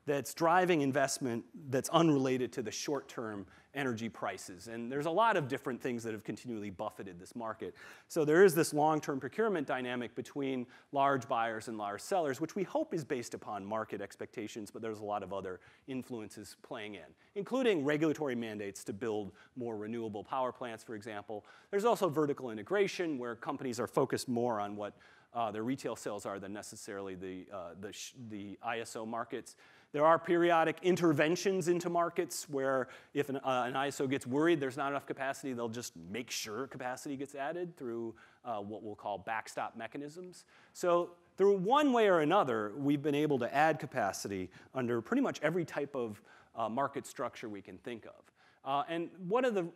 S2: that's driving investment that's unrelated to the short-term energy prices. And there's a lot of different things that have continually buffeted this market. So there is this long-term procurement dynamic between large buyers and large sellers, which we hope is based upon market expectations, but there's a lot of other influences playing in, including regulatory mandates to build more renewable power plants, for example. There's also vertical integration, where companies are focused more on what uh, their retail sales are than necessarily the, uh, the, the ISO markets. There are periodic interventions into markets where if an, uh, an, ISO gets worried there's not enough capacity, they'll just make sure capacity gets added through uh, what we'll call backstop mechanisms. So through one way or another, we've been able to add capacity under pretty much every type of uh, market structure we can think of. Uh, and one of the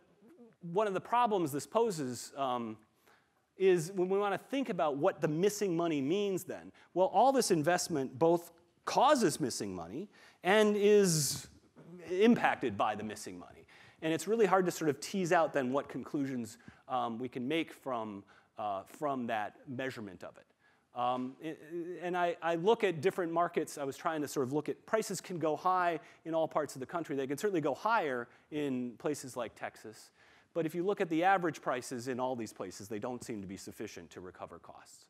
S2: one of the problems this poses um, is when we want to think about what the missing money means then. Well, all this investment both causes missing money and is impacted by the missing money. And it's really hard to sort of tease out then what conclusions um, we can make from, uh, from that measurement of it. Um, and I, I, look at different markets. I was trying to sort of look at prices can go high in all parts of the country. They can certainly go higher in places like Texas. But if you look at the average prices in all these places, they don't seem to be sufficient to recover costs.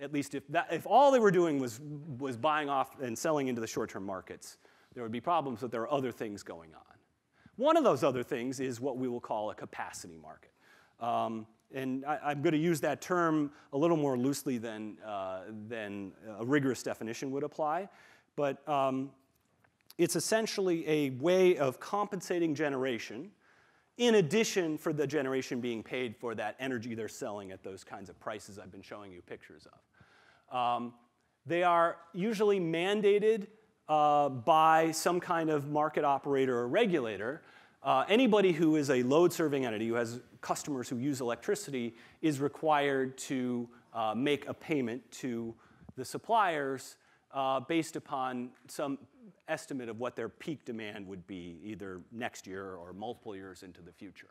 S2: At least if, that, if all they were doing was, was buying off and selling into the short term markets, there would be problems, but there are other things going on. One of those other things is what we will call a capacity market. Um, and I, am going to use that term a little more loosely than, uh, than a rigorous definition would apply. But um, it's essentially a way of compensating generation in addition for the generation being paid for that energy they're selling at those kinds of prices I've been showing you pictures of. Um, they are usually mandated uh, by some kind of market operator or regulator. Uh, anybody who is a load serving entity, who has customers who use electricity, is required to uh, make a payment to the suppliers uh, based upon some estimate of what their peak demand would be, either next year or multiple years into the future.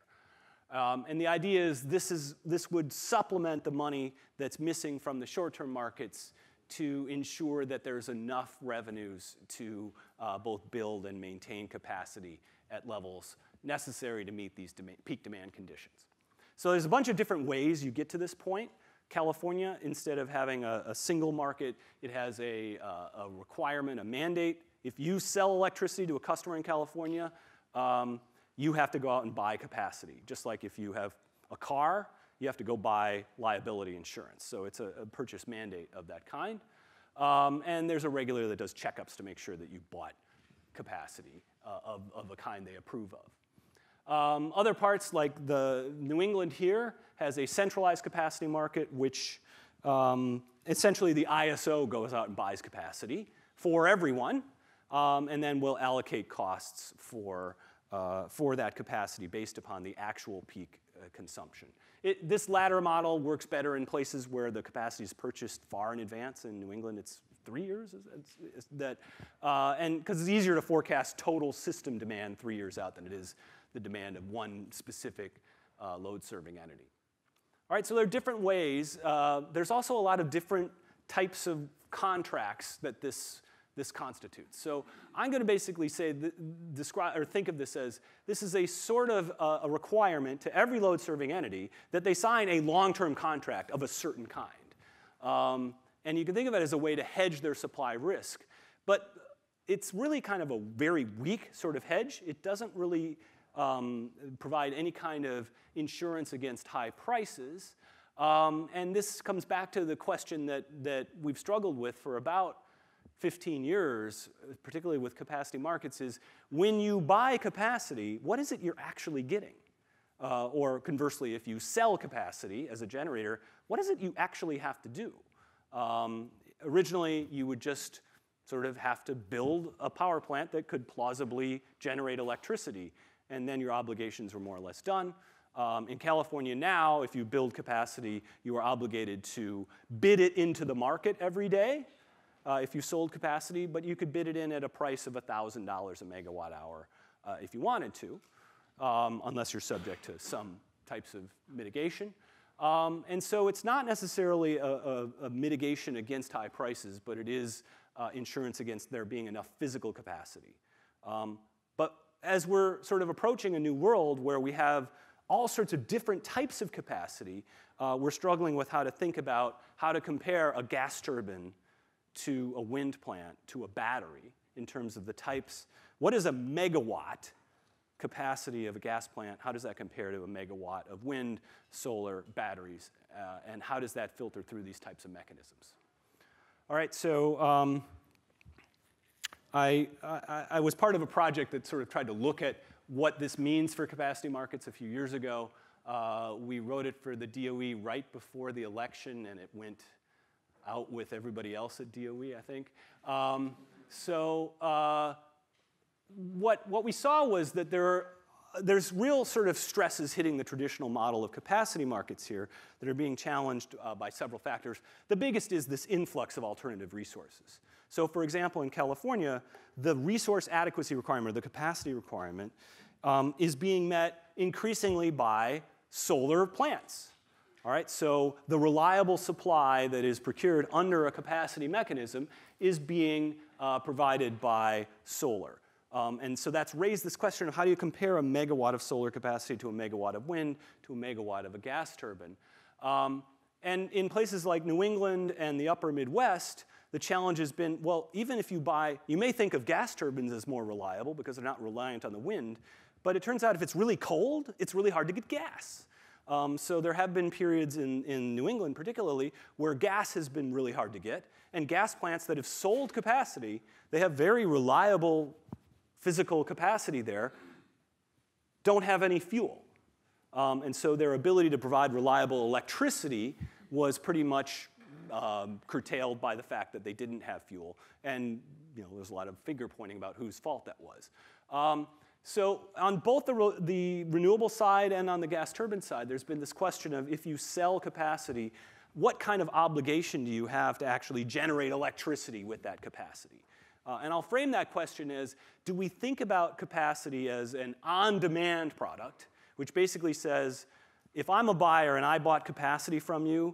S2: Um, and the idea is this, is this would supplement the money that's missing from the short term markets to ensure that there's enough revenues to uh, both build and maintain capacity at levels necessary to meet these peak demand conditions. So there's a bunch of different ways you get to this point. California, instead of having a, a single market, it has a, uh, a requirement, a mandate if you sell electricity to a customer in California, um, you have to go out and buy capacity. Just like if you have a car, you have to go buy liability insurance. So it's a, a purchase mandate of that kind. Um, and there's a regulator that does checkups to make sure that you bought capacity uh, of, of a kind they approve of. Um, other parts, like the New England here, has a centralized capacity market, which um, essentially the ISO goes out and buys capacity for everyone um, and then we'll allocate costs for, uh, for that capacity based upon the actual peak uh, consumption. It, this latter model works better in places where the capacity is purchased far in advance. In New England, it's three years. That, uh, and because it's easier to forecast total system demand three years out than it is the demand of one specific uh, load-serving entity. All right, so there are different ways. Uh, there's also a lot of different types of contracts that this this constitutes. So I'm going to basically say, describe or think of this as this is a sort of a, a requirement to every load serving entity that they sign a long term contract of a certain kind. Um, and you can think of it as a way to hedge their supply risk. But it's really kind of a very weak sort of hedge. It doesn't really um, provide any kind of insurance against high prices. Um, and this comes back to the question that, that we've struggled with for about 15 years, particularly with capacity markets, is when you buy capacity, what is it you're actually getting? Uh, or conversely, if you sell capacity as a generator, what is it you actually have to do? Um, originally, you would just sort of have to build a power plant that could plausibly generate electricity, and then your obligations were more or less done. Um, in California now, if you build capacity, you are obligated to bid it into the market every day uh, if you sold capacity, but you could bid it in at a price of $1,000 a megawatt hour uh, if you wanted to, um, unless you're subject to some types of mitigation. Um, and so it's not necessarily a, a, a, mitigation against high prices, but it is uh, insurance against there being enough physical capacity. Um, as we're sort of approaching a new world where we have all sorts of different types of capacity, uh, we're struggling with how to think about how to compare a gas turbine to a wind plant to a battery in terms of the types. What is a megawatt capacity of a gas plant? How does that compare to a megawatt of wind, solar, batteries? Uh, and how does that filter through these types of mechanisms? All right, so um, I, I, I, was part of a project that sort of tried to look at what this means for capacity markets a few years ago. Uh, we wrote it for the DOE right before the election, and it went out with everybody else at DOE, I think. Um, so uh, what, what we saw was that there are, there's real sort of stresses hitting the traditional model of capacity markets here that are being challenged uh, by several factors. The biggest is this influx of alternative resources. So for example, in California, the resource adequacy requirement, or the capacity requirement, um, is being met increasingly by solar plants. All right, so the reliable supply that is procured under a capacity mechanism is being uh, provided by solar. Um, and so that's raised this question of how do you compare a megawatt of solar capacity to a megawatt of wind to a megawatt of a gas turbine. Um, and in places like New England and the upper Midwest, the challenge has been, well, even if you buy, you may think of gas turbines as more reliable because they're not reliant on the wind, but it turns out if it's really cold, it's really hard to get gas. Um, so there have been periods in, in New England particularly where gas has been really hard to get, and gas plants that have sold capacity, they have very reliable physical capacity there, don't have any fuel. Um, and so their ability to provide reliable electricity was pretty much um, curtailed by the fact that they didn't have fuel. And you know, there's a lot of finger pointing about whose fault that was. Um, so on both the, the renewable side and on the gas turbine side, there's been this question of if you sell capacity, what kind of obligation do you have to actually generate electricity with that capacity? Uh, and I'll frame that question as, do we think about capacity as an on-demand product, which basically says, if I'm a buyer and I bought capacity from you,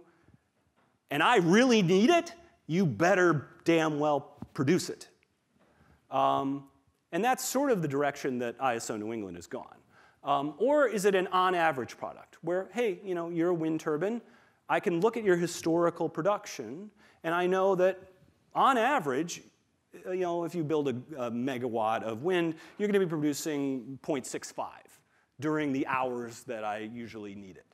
S2: and I really need it, you better damn well produce it. Um, and that's sort of the direction that ISO New England has gone. Um, or is it an on average product where, hey, you know, you're a wind turbine, I can look at your historical production, and I know that on average, uh, you know, if you build a, a megawatt of wind, you're going to be producing 0.65 during the hours that I usually need it.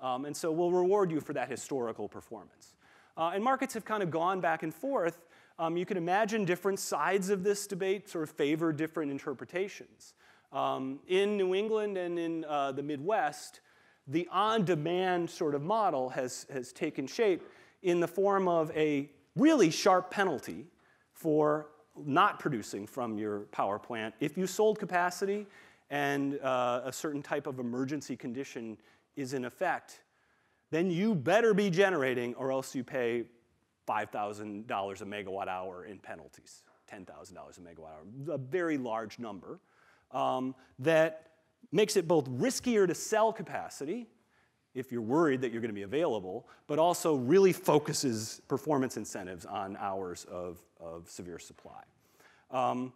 S2: Um, and so we'll reward you for that historical performance. Uh, and markets have kind of gone back and forth um, you can imagine different sides of this debate sort of favor different interpretations. Um, in New England and in uh, the Midwest, the on-demand sort of model has, has taken shape in the form of a really sharp penalty for not producing from your power plant. If you sold capacity and uh, a certain type of emergency condition is in effect, then you better be generating or else you pay $5,000 a megawatt hour in penalties, $10,000 a megawatt hour, a very large number um, that makes it both riskier to sell capacity if you're worried that you're going to be available, but also really focuses performance incentives on hours of, of severe supply. Um,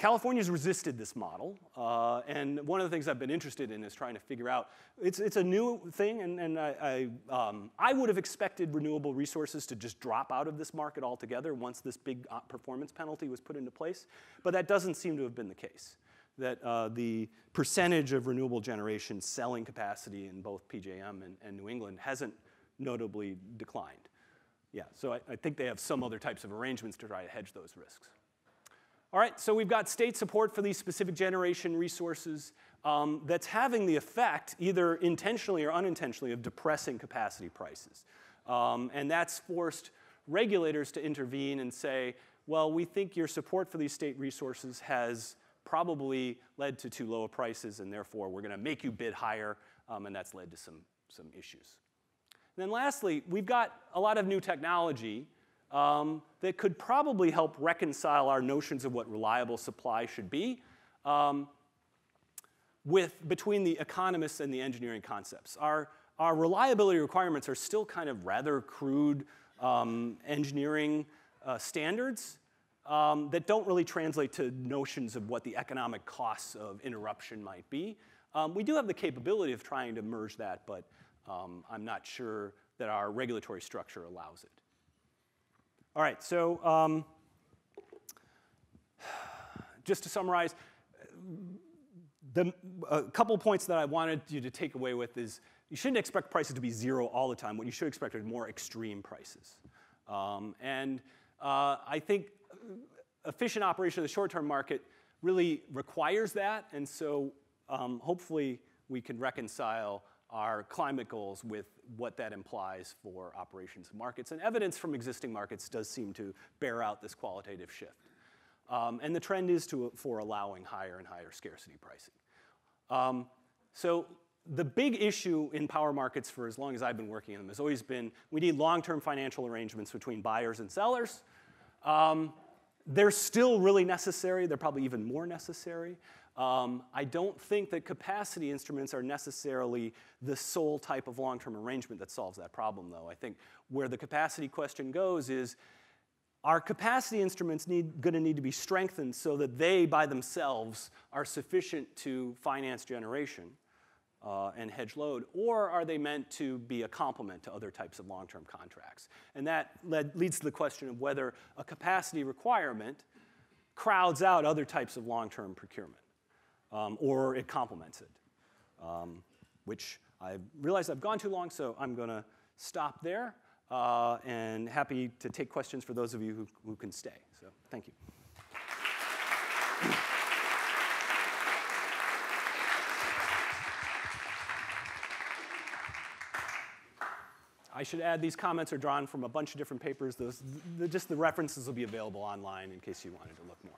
S2: California's resisted this model, uh, and one of the things I've been interested in is trying to figure out, it's, it's a new thing, and, and I, I, um, I would have expected renewable resources to just drop out of this market altogether once this big uh, performance penalty was put into place, but that doesn't seem to have been the case. That uh, the percentage of renewable generation selling capacity in both PJM and, and New England hasn't notably declined. Yeah, so I, I think they have some other types of arrangements to try to hedge those risks. All right, so we've got state support for these specific generation resources um, that's having the effect, either intentionally or unintentionally, of depressing capacity prices. Um, and that's forced regulators to intervene and say, well, we think your support for these state resources has probably led to too low a prices, and therefore we're going to make you bid higher, um, and that's led to some, some issues. And then lastly, we've got a lot of new technology um, that could probably help reconcile our notions of what reliable supply should be um, with, between the economists and the engineering concepts. Our, our reliability requirements are still kind of rather crude um, engineering uh, standards um, that don't really translate to notions of what the economic costs of interruption might be. Um, we do have the capability of trying to merge that, but um, I'm not sure that our regulatory structure allows it. All right, so um, just to summarize, the, a couple points that I wanted you to take away with is you shouldn't expect prices to be zero all the time. What you should expect are more extreme prices. Um, and uh, I think efficient operation of the short-term market really requires that. And so um, hopefully we can reconcile our climate goals with what that implies for operations and markets. And evidence from existing markets does seem to bear out this qualitative shift. Um, and the trend is to, for allowing higher and higher scarcity pricing. Um, so the big issue in power markets for as long as I've been working in them has always been we need long-term financial arrangements between buyers and sellers. Um, they're still really necessary. They're probably even more necessary. Um, I don't think that capacity instruments are necessarily the sole type of long-term arrangement that solves that problem, though. I think where the capacity question goes is, are capacity instruments need, going to need to be strengthened so that they, by themselves, are sufficient to finance generation uh, and hedge load, or are they meant to be a complement to other types of long-term contracts? And that led, leads to the question of whether a capacity requirement crowds out other types of long-term procurement um, or it complements it, um, which I realize I've gone too long, so I'm going to stop there uh, and happy to take questions for those of you who, who can stay. So thank you. I should add these comments are drawn from a bunch of different papers. Those, the, just the references will be available online in case you wanted to look more.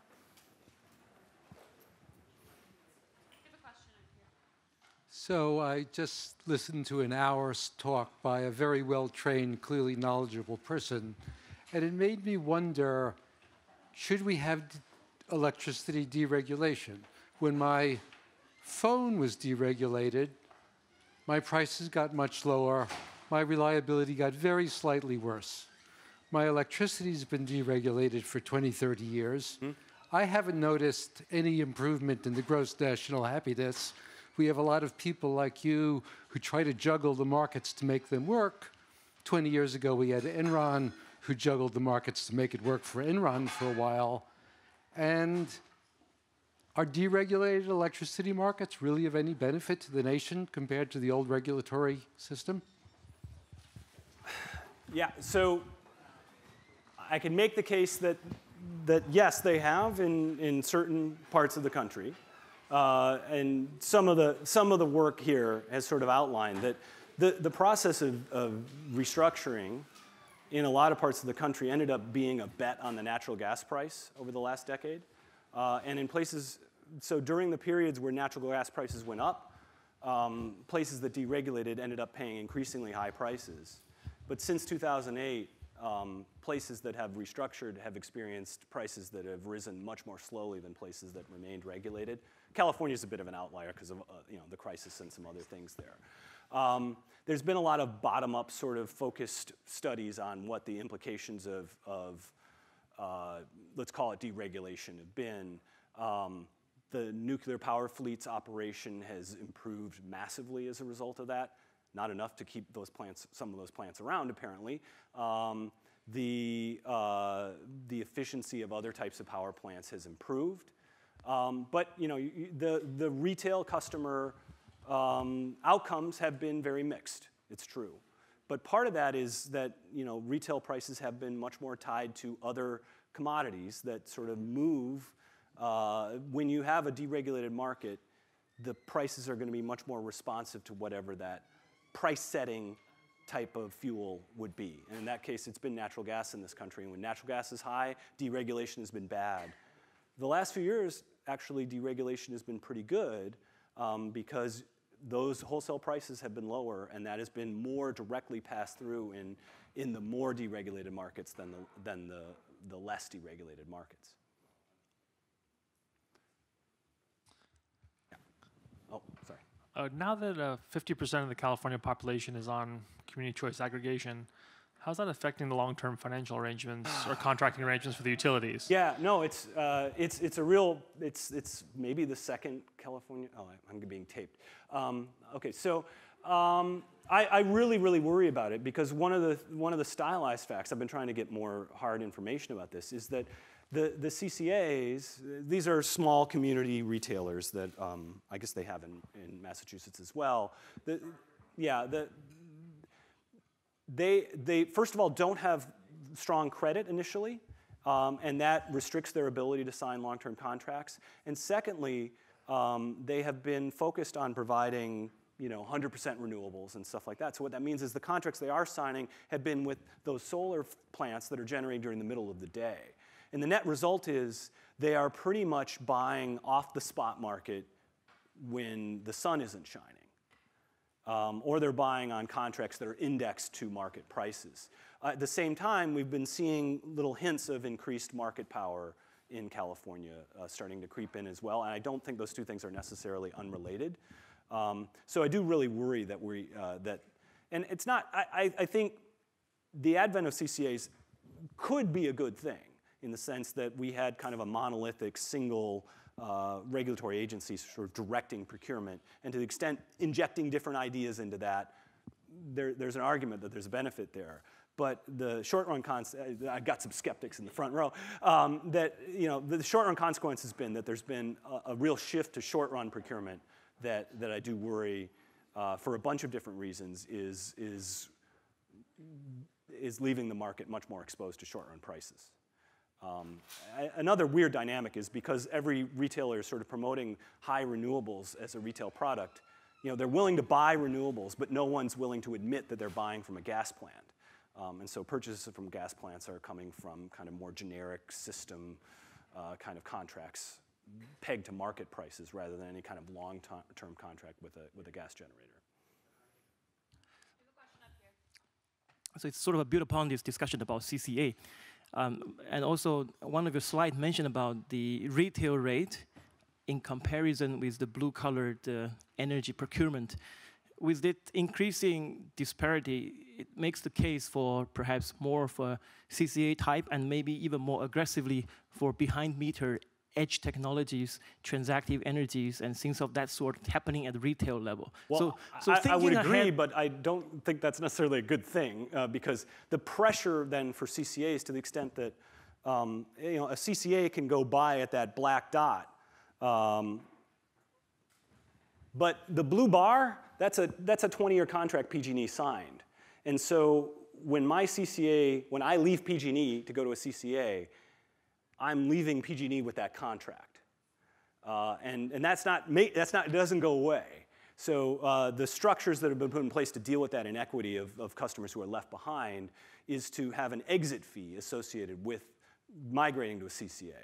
S3: So I just listened to an hour's talk by a very well-trained, clearly knowledgeable person, and it made me wonder, should we have electricity deregulation? When my phone was deregulated, my prices got much lower, my reliability got very slightly worse. My electricity's been deregulated for 20, 30 years. Hmm? I haven't noticed any improvement in the gross national happiness we have a lot of people like you who try to juggle the markets to make them work. 20 years ago, we had Enron who juggled the markets to make it work for Enron for a while. And are deregulated electricity markets really of any benefit to the nation compared to the old regulatory system?
S2: Yeah, so I can make the case that, that yes, they have in, in certain parts of the country. Uh, and some of, the, some of the work here has sort of outlined that the, the process of, of restructuring in a lot of parts of the country ended up being a bet on the natural gas price over the last decade. Uh, and in places, so during the periods where natural gas prices went up, um, places that deregulated ended up paying increasingly high prices. But since 2008, um, places that have restructured have experienced prices that have risen much more slowly than places that remained regulated. California is a bit of an outlier because of uh, you know, the crisis and some other things there. Um, there's been a lot of bottom-up sort of focused studies on what the implications of, of uh, let's call it deregulation have been. Um, the nuclear power fleet's operation has improved massively as a result of that. Not enough to keep those plants, some of those plants around, apparently. Um, the, uh, the efficiency of other types of power plants has improved. Um, but you know, the, the retail customer um, outcomes have been very mixed, it's true. But part of that is that you know, retail prices have been much more tied to other commodities that sort of move. Uh, when you have a deregulated market, the prices are going to be much more responsive to whatever that price setting type of fuel would be. And in that case, it's been natural gas in this country. And when natural gas is high, deregulation has been bad. The last few years, actually, deregulation has been pretty good um, because those wholesale prices have been lower, and that has been more directly passed through in, in the more deregulated markets than the, than the, the less deregulated markets. Yeah. Oh, sorry.
S4: Uh, now that 50% uh, of the California population is on community choice aggregation, How's that affecting the long-term financial arrangements or contracting arrangements for the utilities?
S2: Yeah, no, it's, uh, it's, it's a real, it's, it's maybe the second California, oh, I'm being taped. Um, okay, so um, I, I, really, really worry about it because one of, the, one of the stylized facts, I've been trying to get more hard information about this, is that the, the CCAs, these are small community retailers that um, I guess they have in, in Massachusetts as well. The, yeah, the, they, they first of all, don't have strong credit initially, um, and that restricts their ability to sign long-term contracts. And secondly, um, they have been focused on providing you know, 100% renewables and stuff like that. So what that means is the contracts they are signing have been with those solar plants that are generating during the middle of the day. And the net result is they are pretty much buying off the spot market when the sun isn't shining um, or they're buying on contracts that are indexed to market prices. at the same time, we've been seeing little hints of increased market power in California uh, starting to creep in as well. And I don't think those two things are necessarily unrelated. Um, so I do really worry that we uh, that, and it's not. I, I think the advent of CCAs could be a good thing in the sense that we had kind of a monolithic single uh, regulatory agencies sort of directing procurement, and to the extent injecting different ideas into that, there, there's an argument that there's a benefit there. But the short-run—I've got some skeptics in the front row, um, that you know, the short run consequence has been that there's been a, a real shift to short run procurement that, that I do worry uh, for a bunch of different reasons is, is, is leaving the market much more exposed to short run prices. Um, another weird dynamic is because every retailer is sort of promoting high renewables as a retail product, you know, they're willing to buy renewables, but no one's willing to admit that they're buying from a gas plant. Um, and so purchases from gas plants are coming from kind of more generic system uh, kind of contracts pegged to market prices rather than any kind of long-term contract with a, with a gas generator.
S5: So it's sort of a build upon this discussion about CCA. Um, and also, one of your slides mentioned about the retail rate in comparison with the blue-colored uh, energy procurement. With that increasing disparity, it makes the case for perhaps more of a CCA type and maybe even more aggressively for behind-meter edge technologies, transactive energies, and things of that sort happening at the retail level.
S2: Well, so, so I, I, would agree, ahead, but I don't think that's necessarily a good thing uh, because the pressure then for CCAs, to the extent that um, you know a CCA can go buy at that black dot, um, but the blue bar that's a that's a 20-year contract PG&E signed, and so when my CCA when I leave PG&E to go to a CCA I'm leaving PG&E with that contract. Uh, and, and that's not, that's not, it doesn't go away. So uh, the structures that have been put in place to deal with that inequity of, of customers who are left behind is to have an exit fee associated with migrating to a CCA,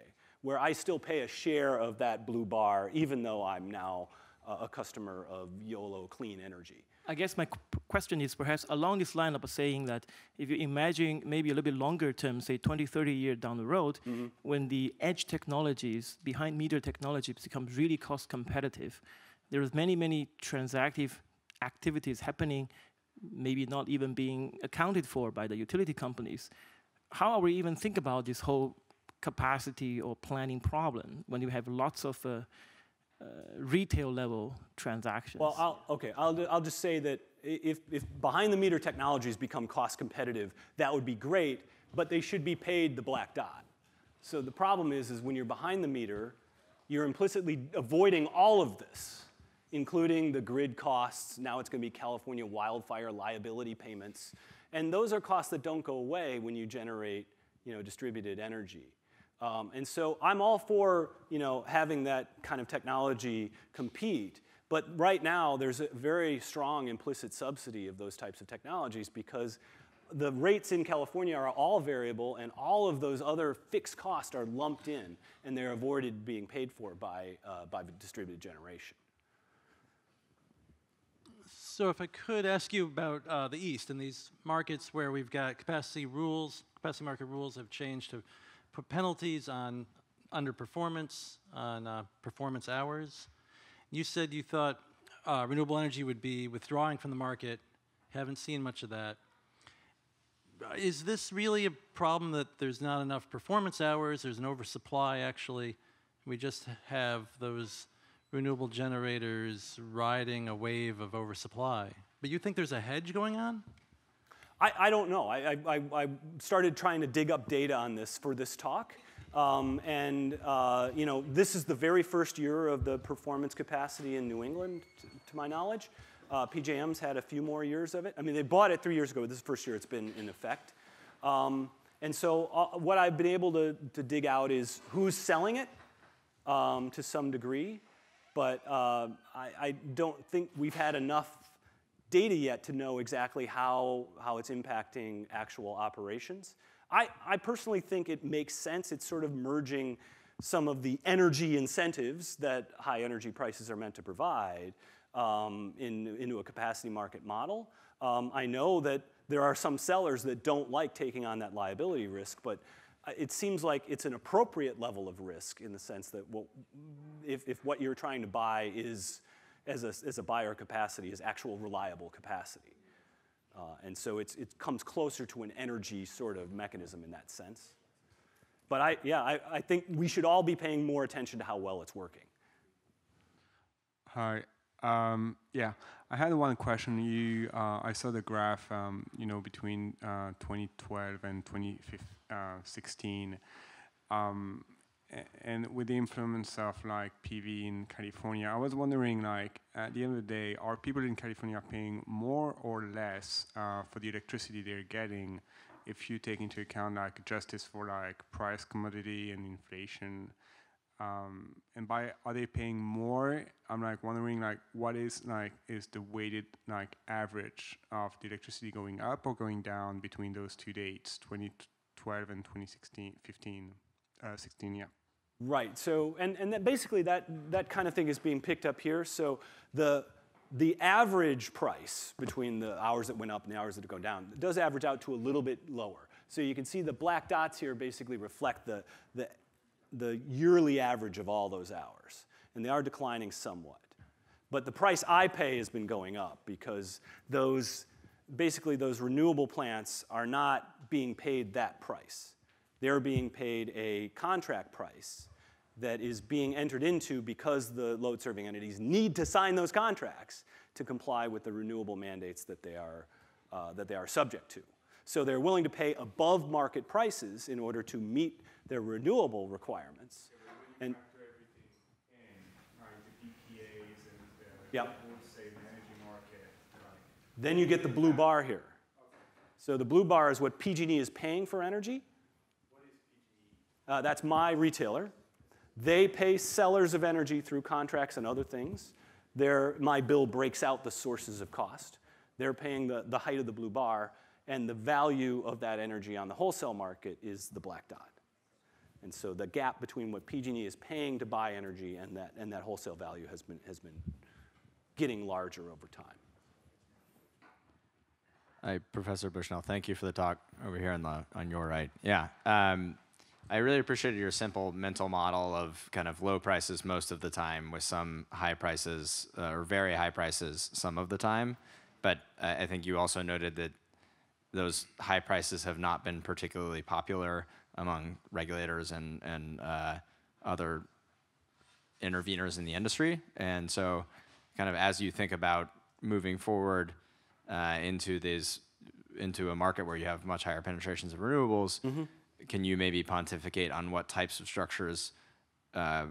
S2: where I still pay a share of that blue bar, even though I'm now uh, a customer of YOLO Clean Energy.
S5: I guess my question is perhaps along this line of saying that if you imagine maybe a little bit longer term, say 20, 30 years down the road, mm -hmm. when the edge technologies, behind meter technologies become really cost competitive, there's many, many transactive activities happening, maybe not even being accounted for by the utility companies. How are we even think about this whole capacity or planning problem when you have lots of uh, Uh, retail level transactions?
S2: Well, I'll, okay, I'll, I'll just say that if, if behind the meter technologies become cost competitive, that would be great, but they should be paid the black dot. So the problem is, is when you're behind the meter, you're implicitly avoiding all of this, including the grid costs. Now it's going to be California wildfire liability payments. And those are costs that don't go away when you generate you know, distributed energy. Um, and so I'm all for you know, having that kind of technology compete. But right now, there's a very strong implicit subsidy of those types of technologies because the rates in California are all variable, and all of those other fixed costs are lumped in, and they're avoided being paid for by, uh, by distributed generation.
S6: So if I could ask you about uh, the East and these markets where we've got capacity rules, capacity market rules have changed to penalties on underperformance, on uh, performance hours. You said you thought uh, renewable energy would be withdrawing from the market. Haven't seen much of that. Is this really a problem that there's not enough performance hours? There's an oversupply, actually. We just have those renewable generators riding a wave of oversupply. But you think there's a hedge going on?
S2: I, I don't know. I, I, I, started trying to dig up data on this for this talk. Um, and uh, you know, this is the very first year of the performance capacity in New England, to my knowledge. Uh, PJM's had a few more years of it. I mean, they bought it three years ago. but This is the first year it's been in effect. Um, and so uh, what I've been able to, to dig out is who's selling it um, to some degree. But uh, I, I don't think we've had enough data yet to know exactly how, how it's impacting actual operations. I, I personally think it makes sense. It's sort of merging some of the energy incentives that high energy prices are meant to provide um, in, into a capacity market model. Um, I know that there are some sellers that don't like taking on that liability risk, but uh, it seems like it's an appropriate level of risk in the sense that what, if, if what you're trying to buy is, as a, as a buyer capacity, is actual reliable capacity. Uh, and so it comes closer to an energy sort of mechanism in that sense. But I, yeah, I, I think we should all be paying more attention to how well it's working.
S7: Hi. Um, yeah, I had one question. You, uh, I saw the graph, um, you know, between uh, 2012 and 2016, um, and with the influence of like PV in California. I was wondering, like, at the end of the day, are people in California paying more or less uh, for the electricity they're getting, if you take into account like justice for like price, commodity, and inflation? um, and by are they paying more i'm like wondering like what is like is the weighted like average of the electricity going up or going down between those two dates 2012 and 2016 15 uh, 16 yeah
S2: Right. So, and, and that basically that, that kind of thing is being picked up here. So the, the average price between the hours that went up and the hours that have gone down does average out to a little bit lower. So you can see the black dots here basically reflect the, the, the yearly average of all those hours. And they are declining somewhat. But the price I pay has been going up because those, basically those renewable plants are not being paid that price. They're being paid a contract price that is being entered into because the load serving entities need to sign those contracts to comply with the renewable mandates that they are, uh, that they are subject to. So they're willing to pay above market prices in order to meet their renewable requirements. And yeah. Then you get the blue bar here. So the blue bar is what PG&E is paying for energy. Uh, that's my retailer. They pay sellers of energy through contracts and other things. My bill breaks out the sources of cost. They're paying the, the height of the blue bar, and the value of that energy on the wholesale market is the black dot. And so the gap between what PG&E is paying to buy energy and that, and that wholesale value has been, has been getting larger over time.
S8: Hi, Professor Bushnell. Thank you for the talk over here on the on your right. Yeah, um, I really appreciated your simple mental model of kind of low prices most of the time, with some high prices uh, or very high prices some of the time. But uh, I think you also noted that those high prices have not been particularly popular among regulators and and uh, other interveners in the industry. And so, kind of as you think about moving forward uh, into these into a market where you have much higher penetrations of renewables, can you maybe pontificate on what types of structures uh,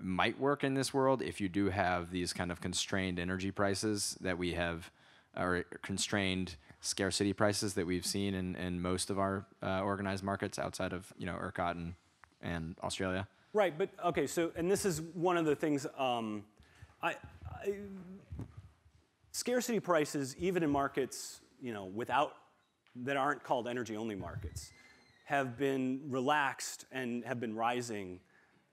S8: might work in this world if you do have these kind of constrained energy prices that we have, or constrained scarcity prices that we've seen in, in most of our uh, organized markets outside of you know ERCOT and, and Australia?
S2: Right, but okay, so, and this is one of the things, um, I, I, scarcity prices, even in markets, you know, without, that aren't called energy only markets, have been relaxed and have been rising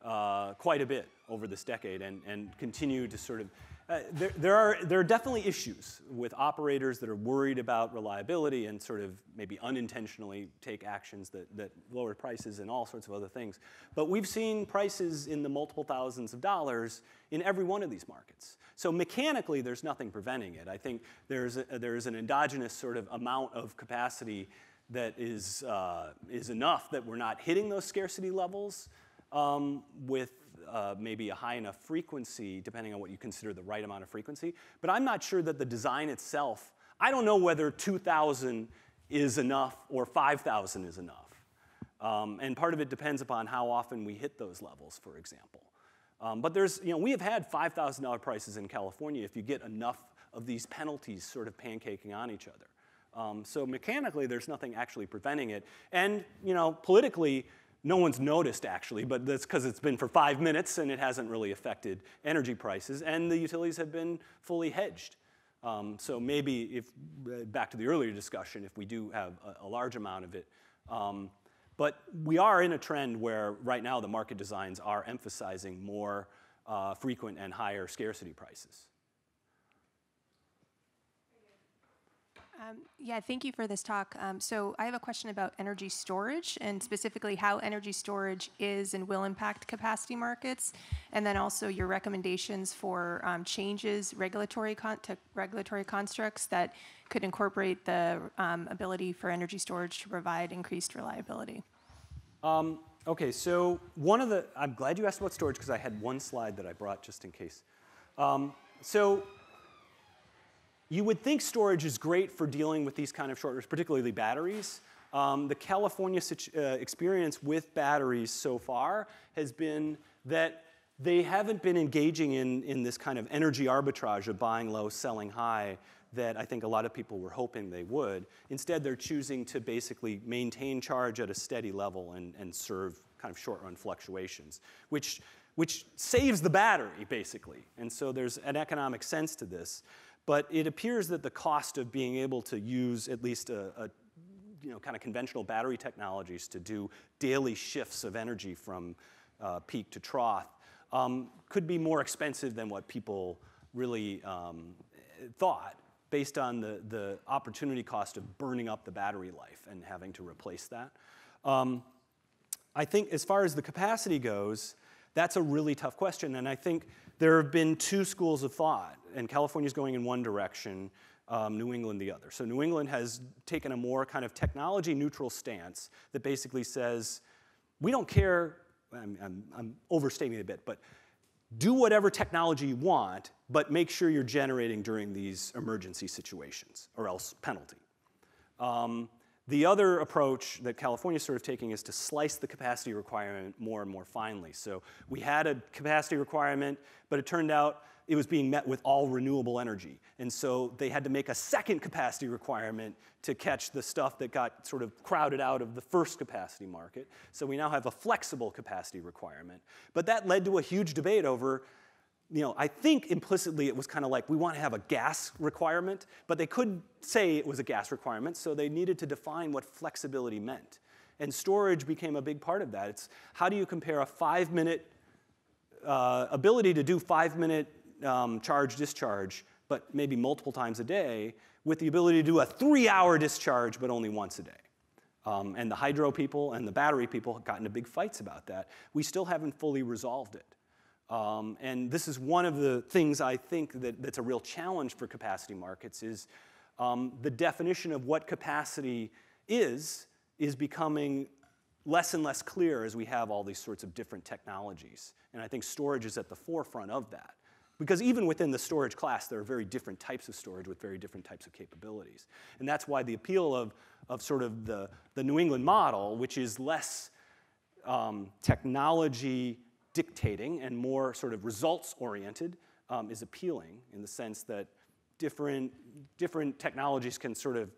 S2: uh, quite a bit over this decade and, and continue to sort of, uh, there, there, are, there are definitely issues with operators that are worried about reliability and sort of maybe unintentionally take actions that, that lower prices and all sorts of other things. But we've seen prices in the multiple thousands of dollars in every one of these markets. So mechanically, there's nothing preventing it. I think there's, a, there's an endogenous sort of amount of capacity that is, uh, is enough that we're not hitting those scarcity levels um, with uh, maybe a high enough frequency, depending on what you consider the right amount of frequency. But I'm not sure that the design itself, I don't know whether 2,000 is enough or 5,000 is enough. Um, and part of it depends upon how often we hit those levels, for example. Um, but there's, you know, we have had $5,000 prices in California if you get enough of these penalties sort of pancaking on each other. Um, so mechanically, there's nothing actually preventing it. And, you know, politically, no one's noticed actually, but that's because it's been for five minutes and it hasn't really affected energy prices, and the utilities have been fully hedged. Um, so maybe if, uh, back to the earlier discussion, if we do have a, a large amount of it, um, but we are in a trend where right now the market designs are emphasizing more uh, frequent and higher scarcity prices.
S9: Um, yeah, thank you for this talk. Um, so I have a question about energy storage and specifically how energy storage is and will impact capacity markets, and then also your recommendations for um, changes regulatory to regulatory constructs that could incorporate the um, ability for energy storage to provide increased reliability.
S2: Um, okay, so one of the, I'm glad you asked about storage because I had one slide that I brought just in case. Um, so you would think storage is great for dealing with these kind of shortages, particularly batteries. Um, the California uh, experience with batteries so far has been that they haven't been engaging in, in this kind of energy arbitrage of buying low, selling high that I think a lot of people were hoping they would. Instead, they're choosing to basically maintain charge at a steady level and, and serve kind of short run fluctuations, which, which saves the battery, basically. And so there's an economic sense to this. But it appears that the cost of being able to use at least a, a you know, kind of conventional battery technologies to do daily shifts of energy from uh, peak to trough um, could be more expensive than what people really um, thought based on the, the opportunity cost of burning up the battery life and having to replace that. Um, I think as far as the capacity goes, that's a really tough question. And I think there have been two schools of thought, and California's going in one direction, um, New England the other. So New England has taken a more kind of technology neutral stance that basically says, we don't care, I'm, I'm, I'm overstating it a bit, but do whatever technology you want, but make sure you're generating during these emergency situations, or else penalty. Um, the other approach that California is sort of taking is to slice the capacity requirement more and more finely. So we had a capacity requirement, but it turned out it was being met with all renewable energy. And so they had to make a second capacity requirement to catch the stuff that got sort of crowded out of the first capacity market. So we now have a flexible capacity requirement. But that led to a huge debate over you know, I think implicitly it was kind of like we want to have a gas requirement, but they couldn't say it was a gas requirement, so they needed to define what flexibility meant. And storage became a big part of that. It's how do you compare a five minute uh, ability to do five minute um, charge discharge, but maybe multiple times a day, with the ability to do a three hour discharge, but only once a day. Um, and the hydro people and the battery people have gotten into big fights about that. We still haven't fully resolved it. Um, and this is one of the things I think that, that's a real challenge for capacity markets is um, the definition of what capacity is is becoming less and less clear as we have all these sorts of different technologies. And I think storage is at the forefront of that. Because even within the storage class, there are very different types of storage with very different types of capabilities. And that's why the appeal of, of sort of the, the New England model, which is less um, technology dictating and more sort of results oriented um, is appealing in the sense that different, different technologies can sort of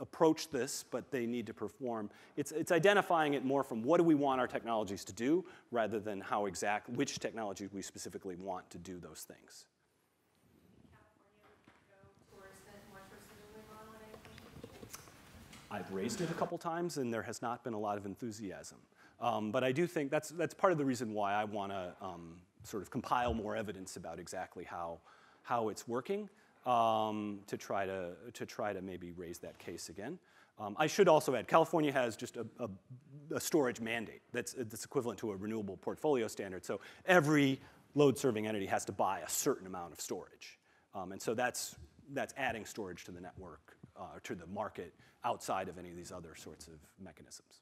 S2: approach this, but they need to perform. It's, it's identifying it more from what do we want our technologies to do rather than how exact, which technology we specifically want to do those things. I've raised it a couple times and there has not been a lot of enthusiasm. Um, but I do think that's, that's part of the reason why I want to um, sort of compile more evidence about exactly how, how it's working um, to, try to, to try to maybe raise that case again. Um, I should also add, California has just a, a, a, storage mandate that's, that's equivalent to a renewable portfolio standard. So every load serving entity has to buy a certain amount of storage. Um, and so that's, that's adding storage to the network, uh, to the market outside of any of these other sorts of mechanisms.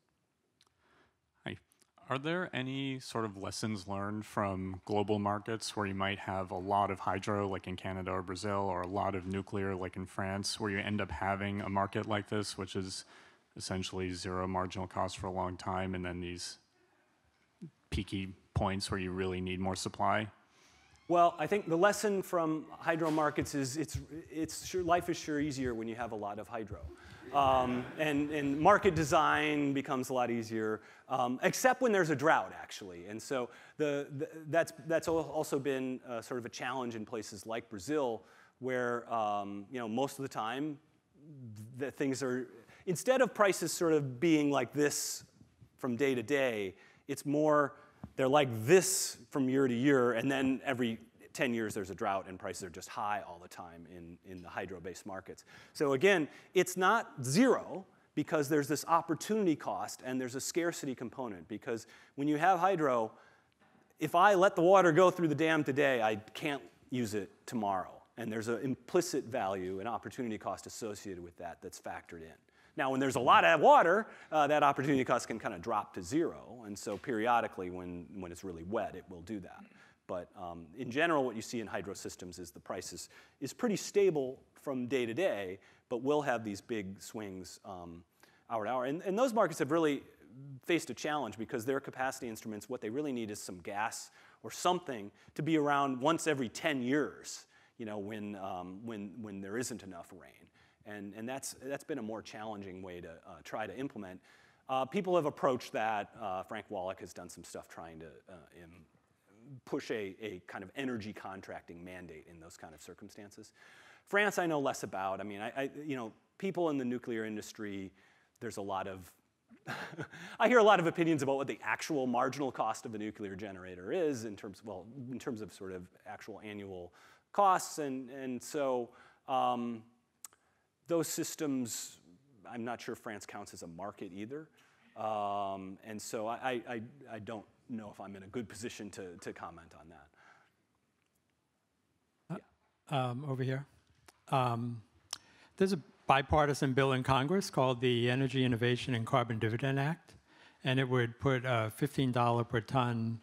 S10: Are there any sort of lessons learned from global markets where you might have a lot of hydro, like in Canada or Brazil, or a lot of nuclear, like in France, where you end up having a market like this, which is essentially zero marginal cost for a long time, and then these peaky points where you really need more supply?
S2: Well, I think the lesson from hydro markets is it's, it's sure, life is sure easier when you have a lot of hydro. Um, and, and, market design becomes a lot easier, um, except when there's a drought, actually. And so the, the, that's, that's also been uh, sort of a challenge in places like Brazil, where um, you know, most of the time the things are, instead of prices sort of being like this from day to day, it's more, they're like this from year to year, and then every 10 years there's a drought and prices are just high all the time in, in the hydro-based markets. So again, it's not zero because there's this opportunity cost and there's a scarcity component because when you have hydro, if I let the water go through the dam today, I can't use it tomorrow. And there's an implicit value, an opportunity cost associated with that that's factored in. Now, when there's a lot of water, uh, that opportunity cost can kind of drop to zero. And so periodically, when, when it's really wet, it will do that. But um, in general, what you see in hydro systems is the price is, is pretty stable from day to day, but will have these big swings um, hour to hour. And, and those markets have really faced a challenge because their capacity instruments, what they really need is some gas or something to be around once every 10 years, you know, when, um, when, when there isn't enough rain. And, and that's, that's been a more challenging way to uh, try to implement. Uh, people have approached that. Uh, Frank Wolak has done some stuff trying to uh, push a, a kind of energy contracting mandate in those kind of circumstances. France, I know less about. I mean, I, I you know, people in the nuclear industry, there's a lot of I hear a lot of opinions about what the actual marginal cost of a nuclear generator is in terms, well, in terms of sort of actual annual costs, and and so um, those systems, I'm not sure France counts as a market either, um, and so I, I I don't know if I'm in a good position to to comment on that.
S11: Yeah. Um, over here, um, there's a bipartisan bill in Congress called the Energy Innovation and Carbon Dividend Act, and it would put a $15 per ton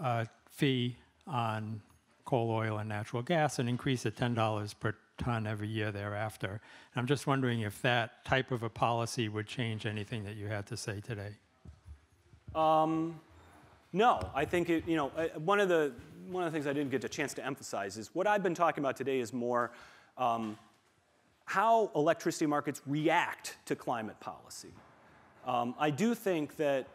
S11: uh, fee on coal, oil, and natural gas and increase it $10 per ton every year thereafter. And I'm just wondering if that type of a policy would change anything that you had to say today.
S2: Um, no, I think it, you know uh, one of the one of the things I didn't get a chance to emphasize is what I've been talking about today is more um, how electricity markets react to climate policy. Um, I do think that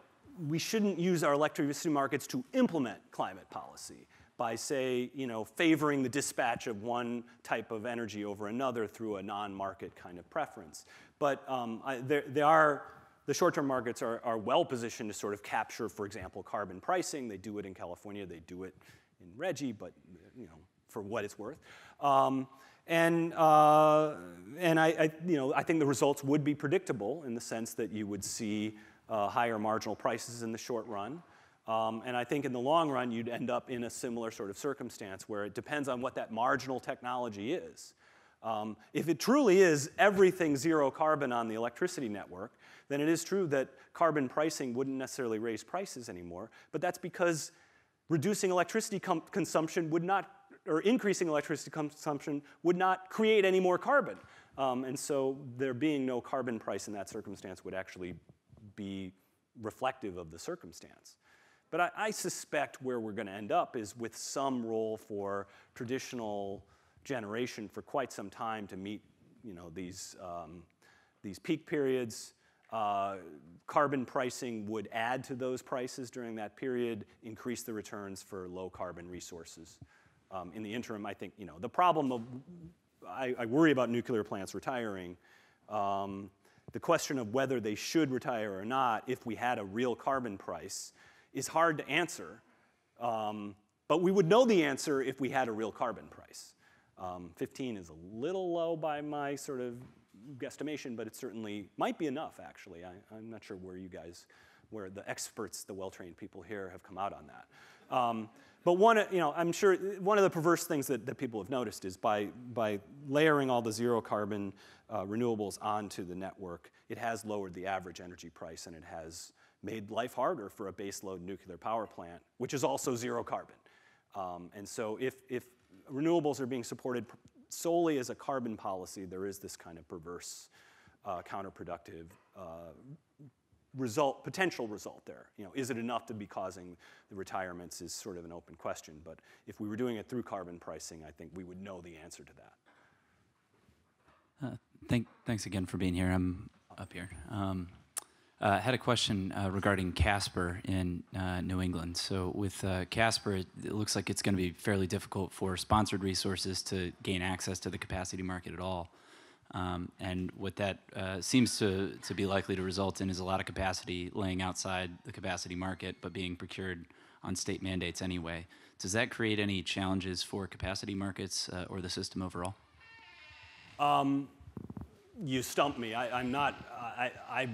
S2: we shouldn't use our electricity markets to implement climate policy by, say, you know, favoring the dispatch of one type of energy over another through a non-market kind of preference. But um, I, there, there are, the short-term markets are, are well positioned to sort of capture, for example, carbon pricing. They do it in California. They do it in RGGI, but you know, for what it's worth. Um, and, uh, and I, I, you know, I think the results would be predictable in the sense that you would see uh, higher marginal prices in the short run. Um, and I think in the long run, you'd end up in a similar sort of circumstance where it depends on what that marginal technology is. Um, if it truly is everything zero carbon on the electricity network, then it is true that carbon pricing wouldn't necessarily raise prices anymore. But that's because reducing electricity consumption would not or increasing electricity consumption would not create any more carbon. Um, and so there being no carbon price in that circumstance would actually be reflective of the circumstance. But I, I suspect where we're going to end up is with some role for traditional generation for quite some time to meet you know, these, um, these peak periods. Uh, carbon pricing would add to those prices during that period, increase the returns for low carbon resources. Um, in the interim, I think, you know, the problem of, I, I worry about nuclear plants retiring. Um, the question of whether they should retire or not, if we had a real carbon price, is hard to answer. Um, but we would know the answer if we had a real carbon price. Um, 15 is a little low by my sort of guesstimation, but it certainly might be enough, actually. I, am not sure where you guys, where the experts, the well trained people here have come out on that. Um, but one, you know, I'm sure one of the perverse things that, that people have noticed is by, by layering all the zero carbon uh, renewables onto the network, it has lowered the average energy price and it has made life harder for a baseload nuclear power plant, which is also zero carbon. Um, and so if, if renewables are being supported solely as a carbon policy, there is this kind of perverse, uh, counterproductive uh, result, potential result there. You know, is it enough to be causing the retirements is sort of an open question. But if we were doing it through carbon pricing, I think we would know the answer to
S12: that. Uh, thank, thanks again for being here. I'm up here. Um, uh, had a question uh, regarding CASPR in uh, New England. So with uh, CASPR, it, it, looks like it's going to be fairly difficult for sponsored resources to gain access to the capacity market at all. Um, and what that uh, seems to, to be likely to result in is a lot of capacity laying outside the capacity market, but being procured on state mandates anyway. Does that create any challenges for capacity markets uh, or the system overall?
S2: Um, you stumped me. I, am not. I, I,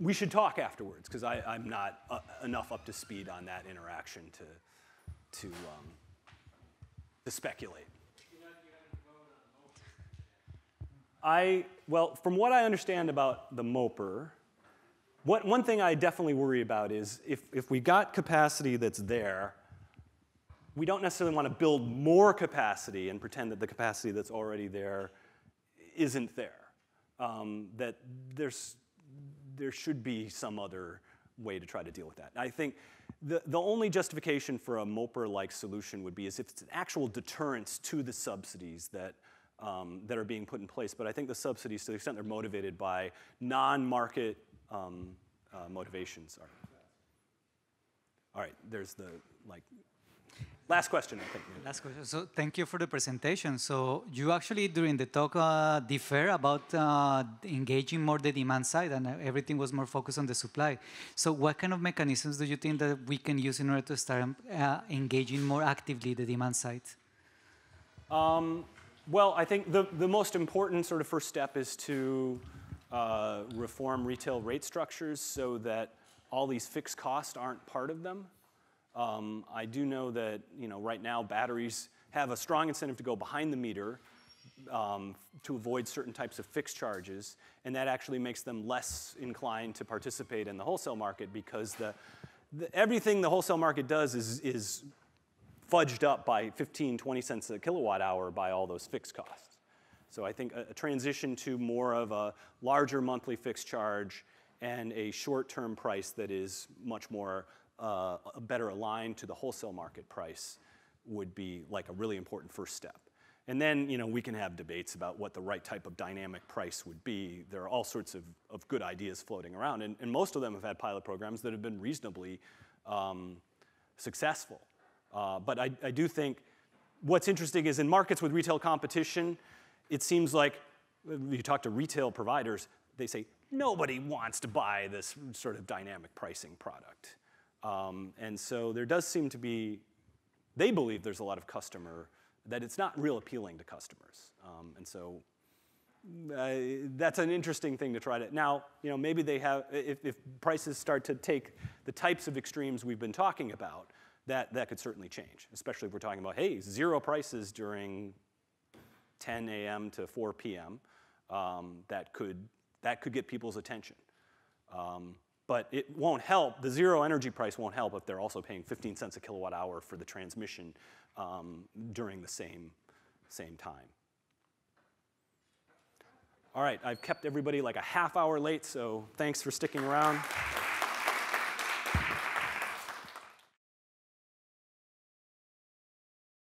S2: we should talk afterwards because I'm not uh, enough up to speed on that interaction to to um, to speculate. I well, from what I understand about the MOPR, what, one thing I definitely worry about is if, if we got capacity that's there, we don't necessarily want to build more capacity and pretend that the capacity that's already there isn't there. Um, that there's, there should be some other way to try to deal with that. I think the, the only justification for a MOPR-like solution would be is if it's an actual deterrence to the subsidies that, um, that are being put in place. But I think the subsidies, to the extent they're motivated by non-market um, uh, motivations, are. All right, there's the like Last question, I think.
S13: Last question. So thank you for the presentation. So you actually, during the talk, uh, differ about uh, engaging more the demand side and everything was more focused on the supply. So what kind of mechanisms do you think that we can use in order to start uh, engaging more actively the demand side?
S2: Um, well, I think the, the most important sort of first step is to uh, reform retail rate structures so that all these fixed costs aren't part of them. Um, I do know that you know, right now batteries have a strong incentive to go behind the meter um, to avoid certain types of fixed charges, and that actually makes them less inclined to participate in the wholesale market because the, the everything the wholesale market does is, is fudged up by 15, 20 cents a kilowatt hour by all those fixed costs. So I think a, a transition to more of a larger monthly fixed charge and a short-term price that is much more uh, better aligned to the wholesale market price would be like a really important first step. And then, you know, we can have debates about what the right type of dynamic price would be. There are all sorts of, of good ideas floating around, and, and most of them have had pilot programs that have been reasonably um, successful. Uh, but I, I do think what's interesting is in markets with retail competition, it seems like you talk to retail providers, they say, nobody wants to buy this sort of dynamic pricing product. Um, and so there does seem to be, they believe there's a lot of customer, that it's not real appealing to customers. Um, and so uh, that's an interesting thing to try to, now, you know, maybe they have, if, if prices start to take the types of extremes we've been talking about, that, that could certainly change, especially if we're talking about, hey, zero prices during 10 a.m. to 4 p.m. Um, that, could, that could get people's attention. Um, but it won't help, the zero energy price won't help if they're also paying 15 cents a kilowatt hour for the transmission um, during the same, same time. All right, I've kept everybody like a half hour late, so thanks for sticking around.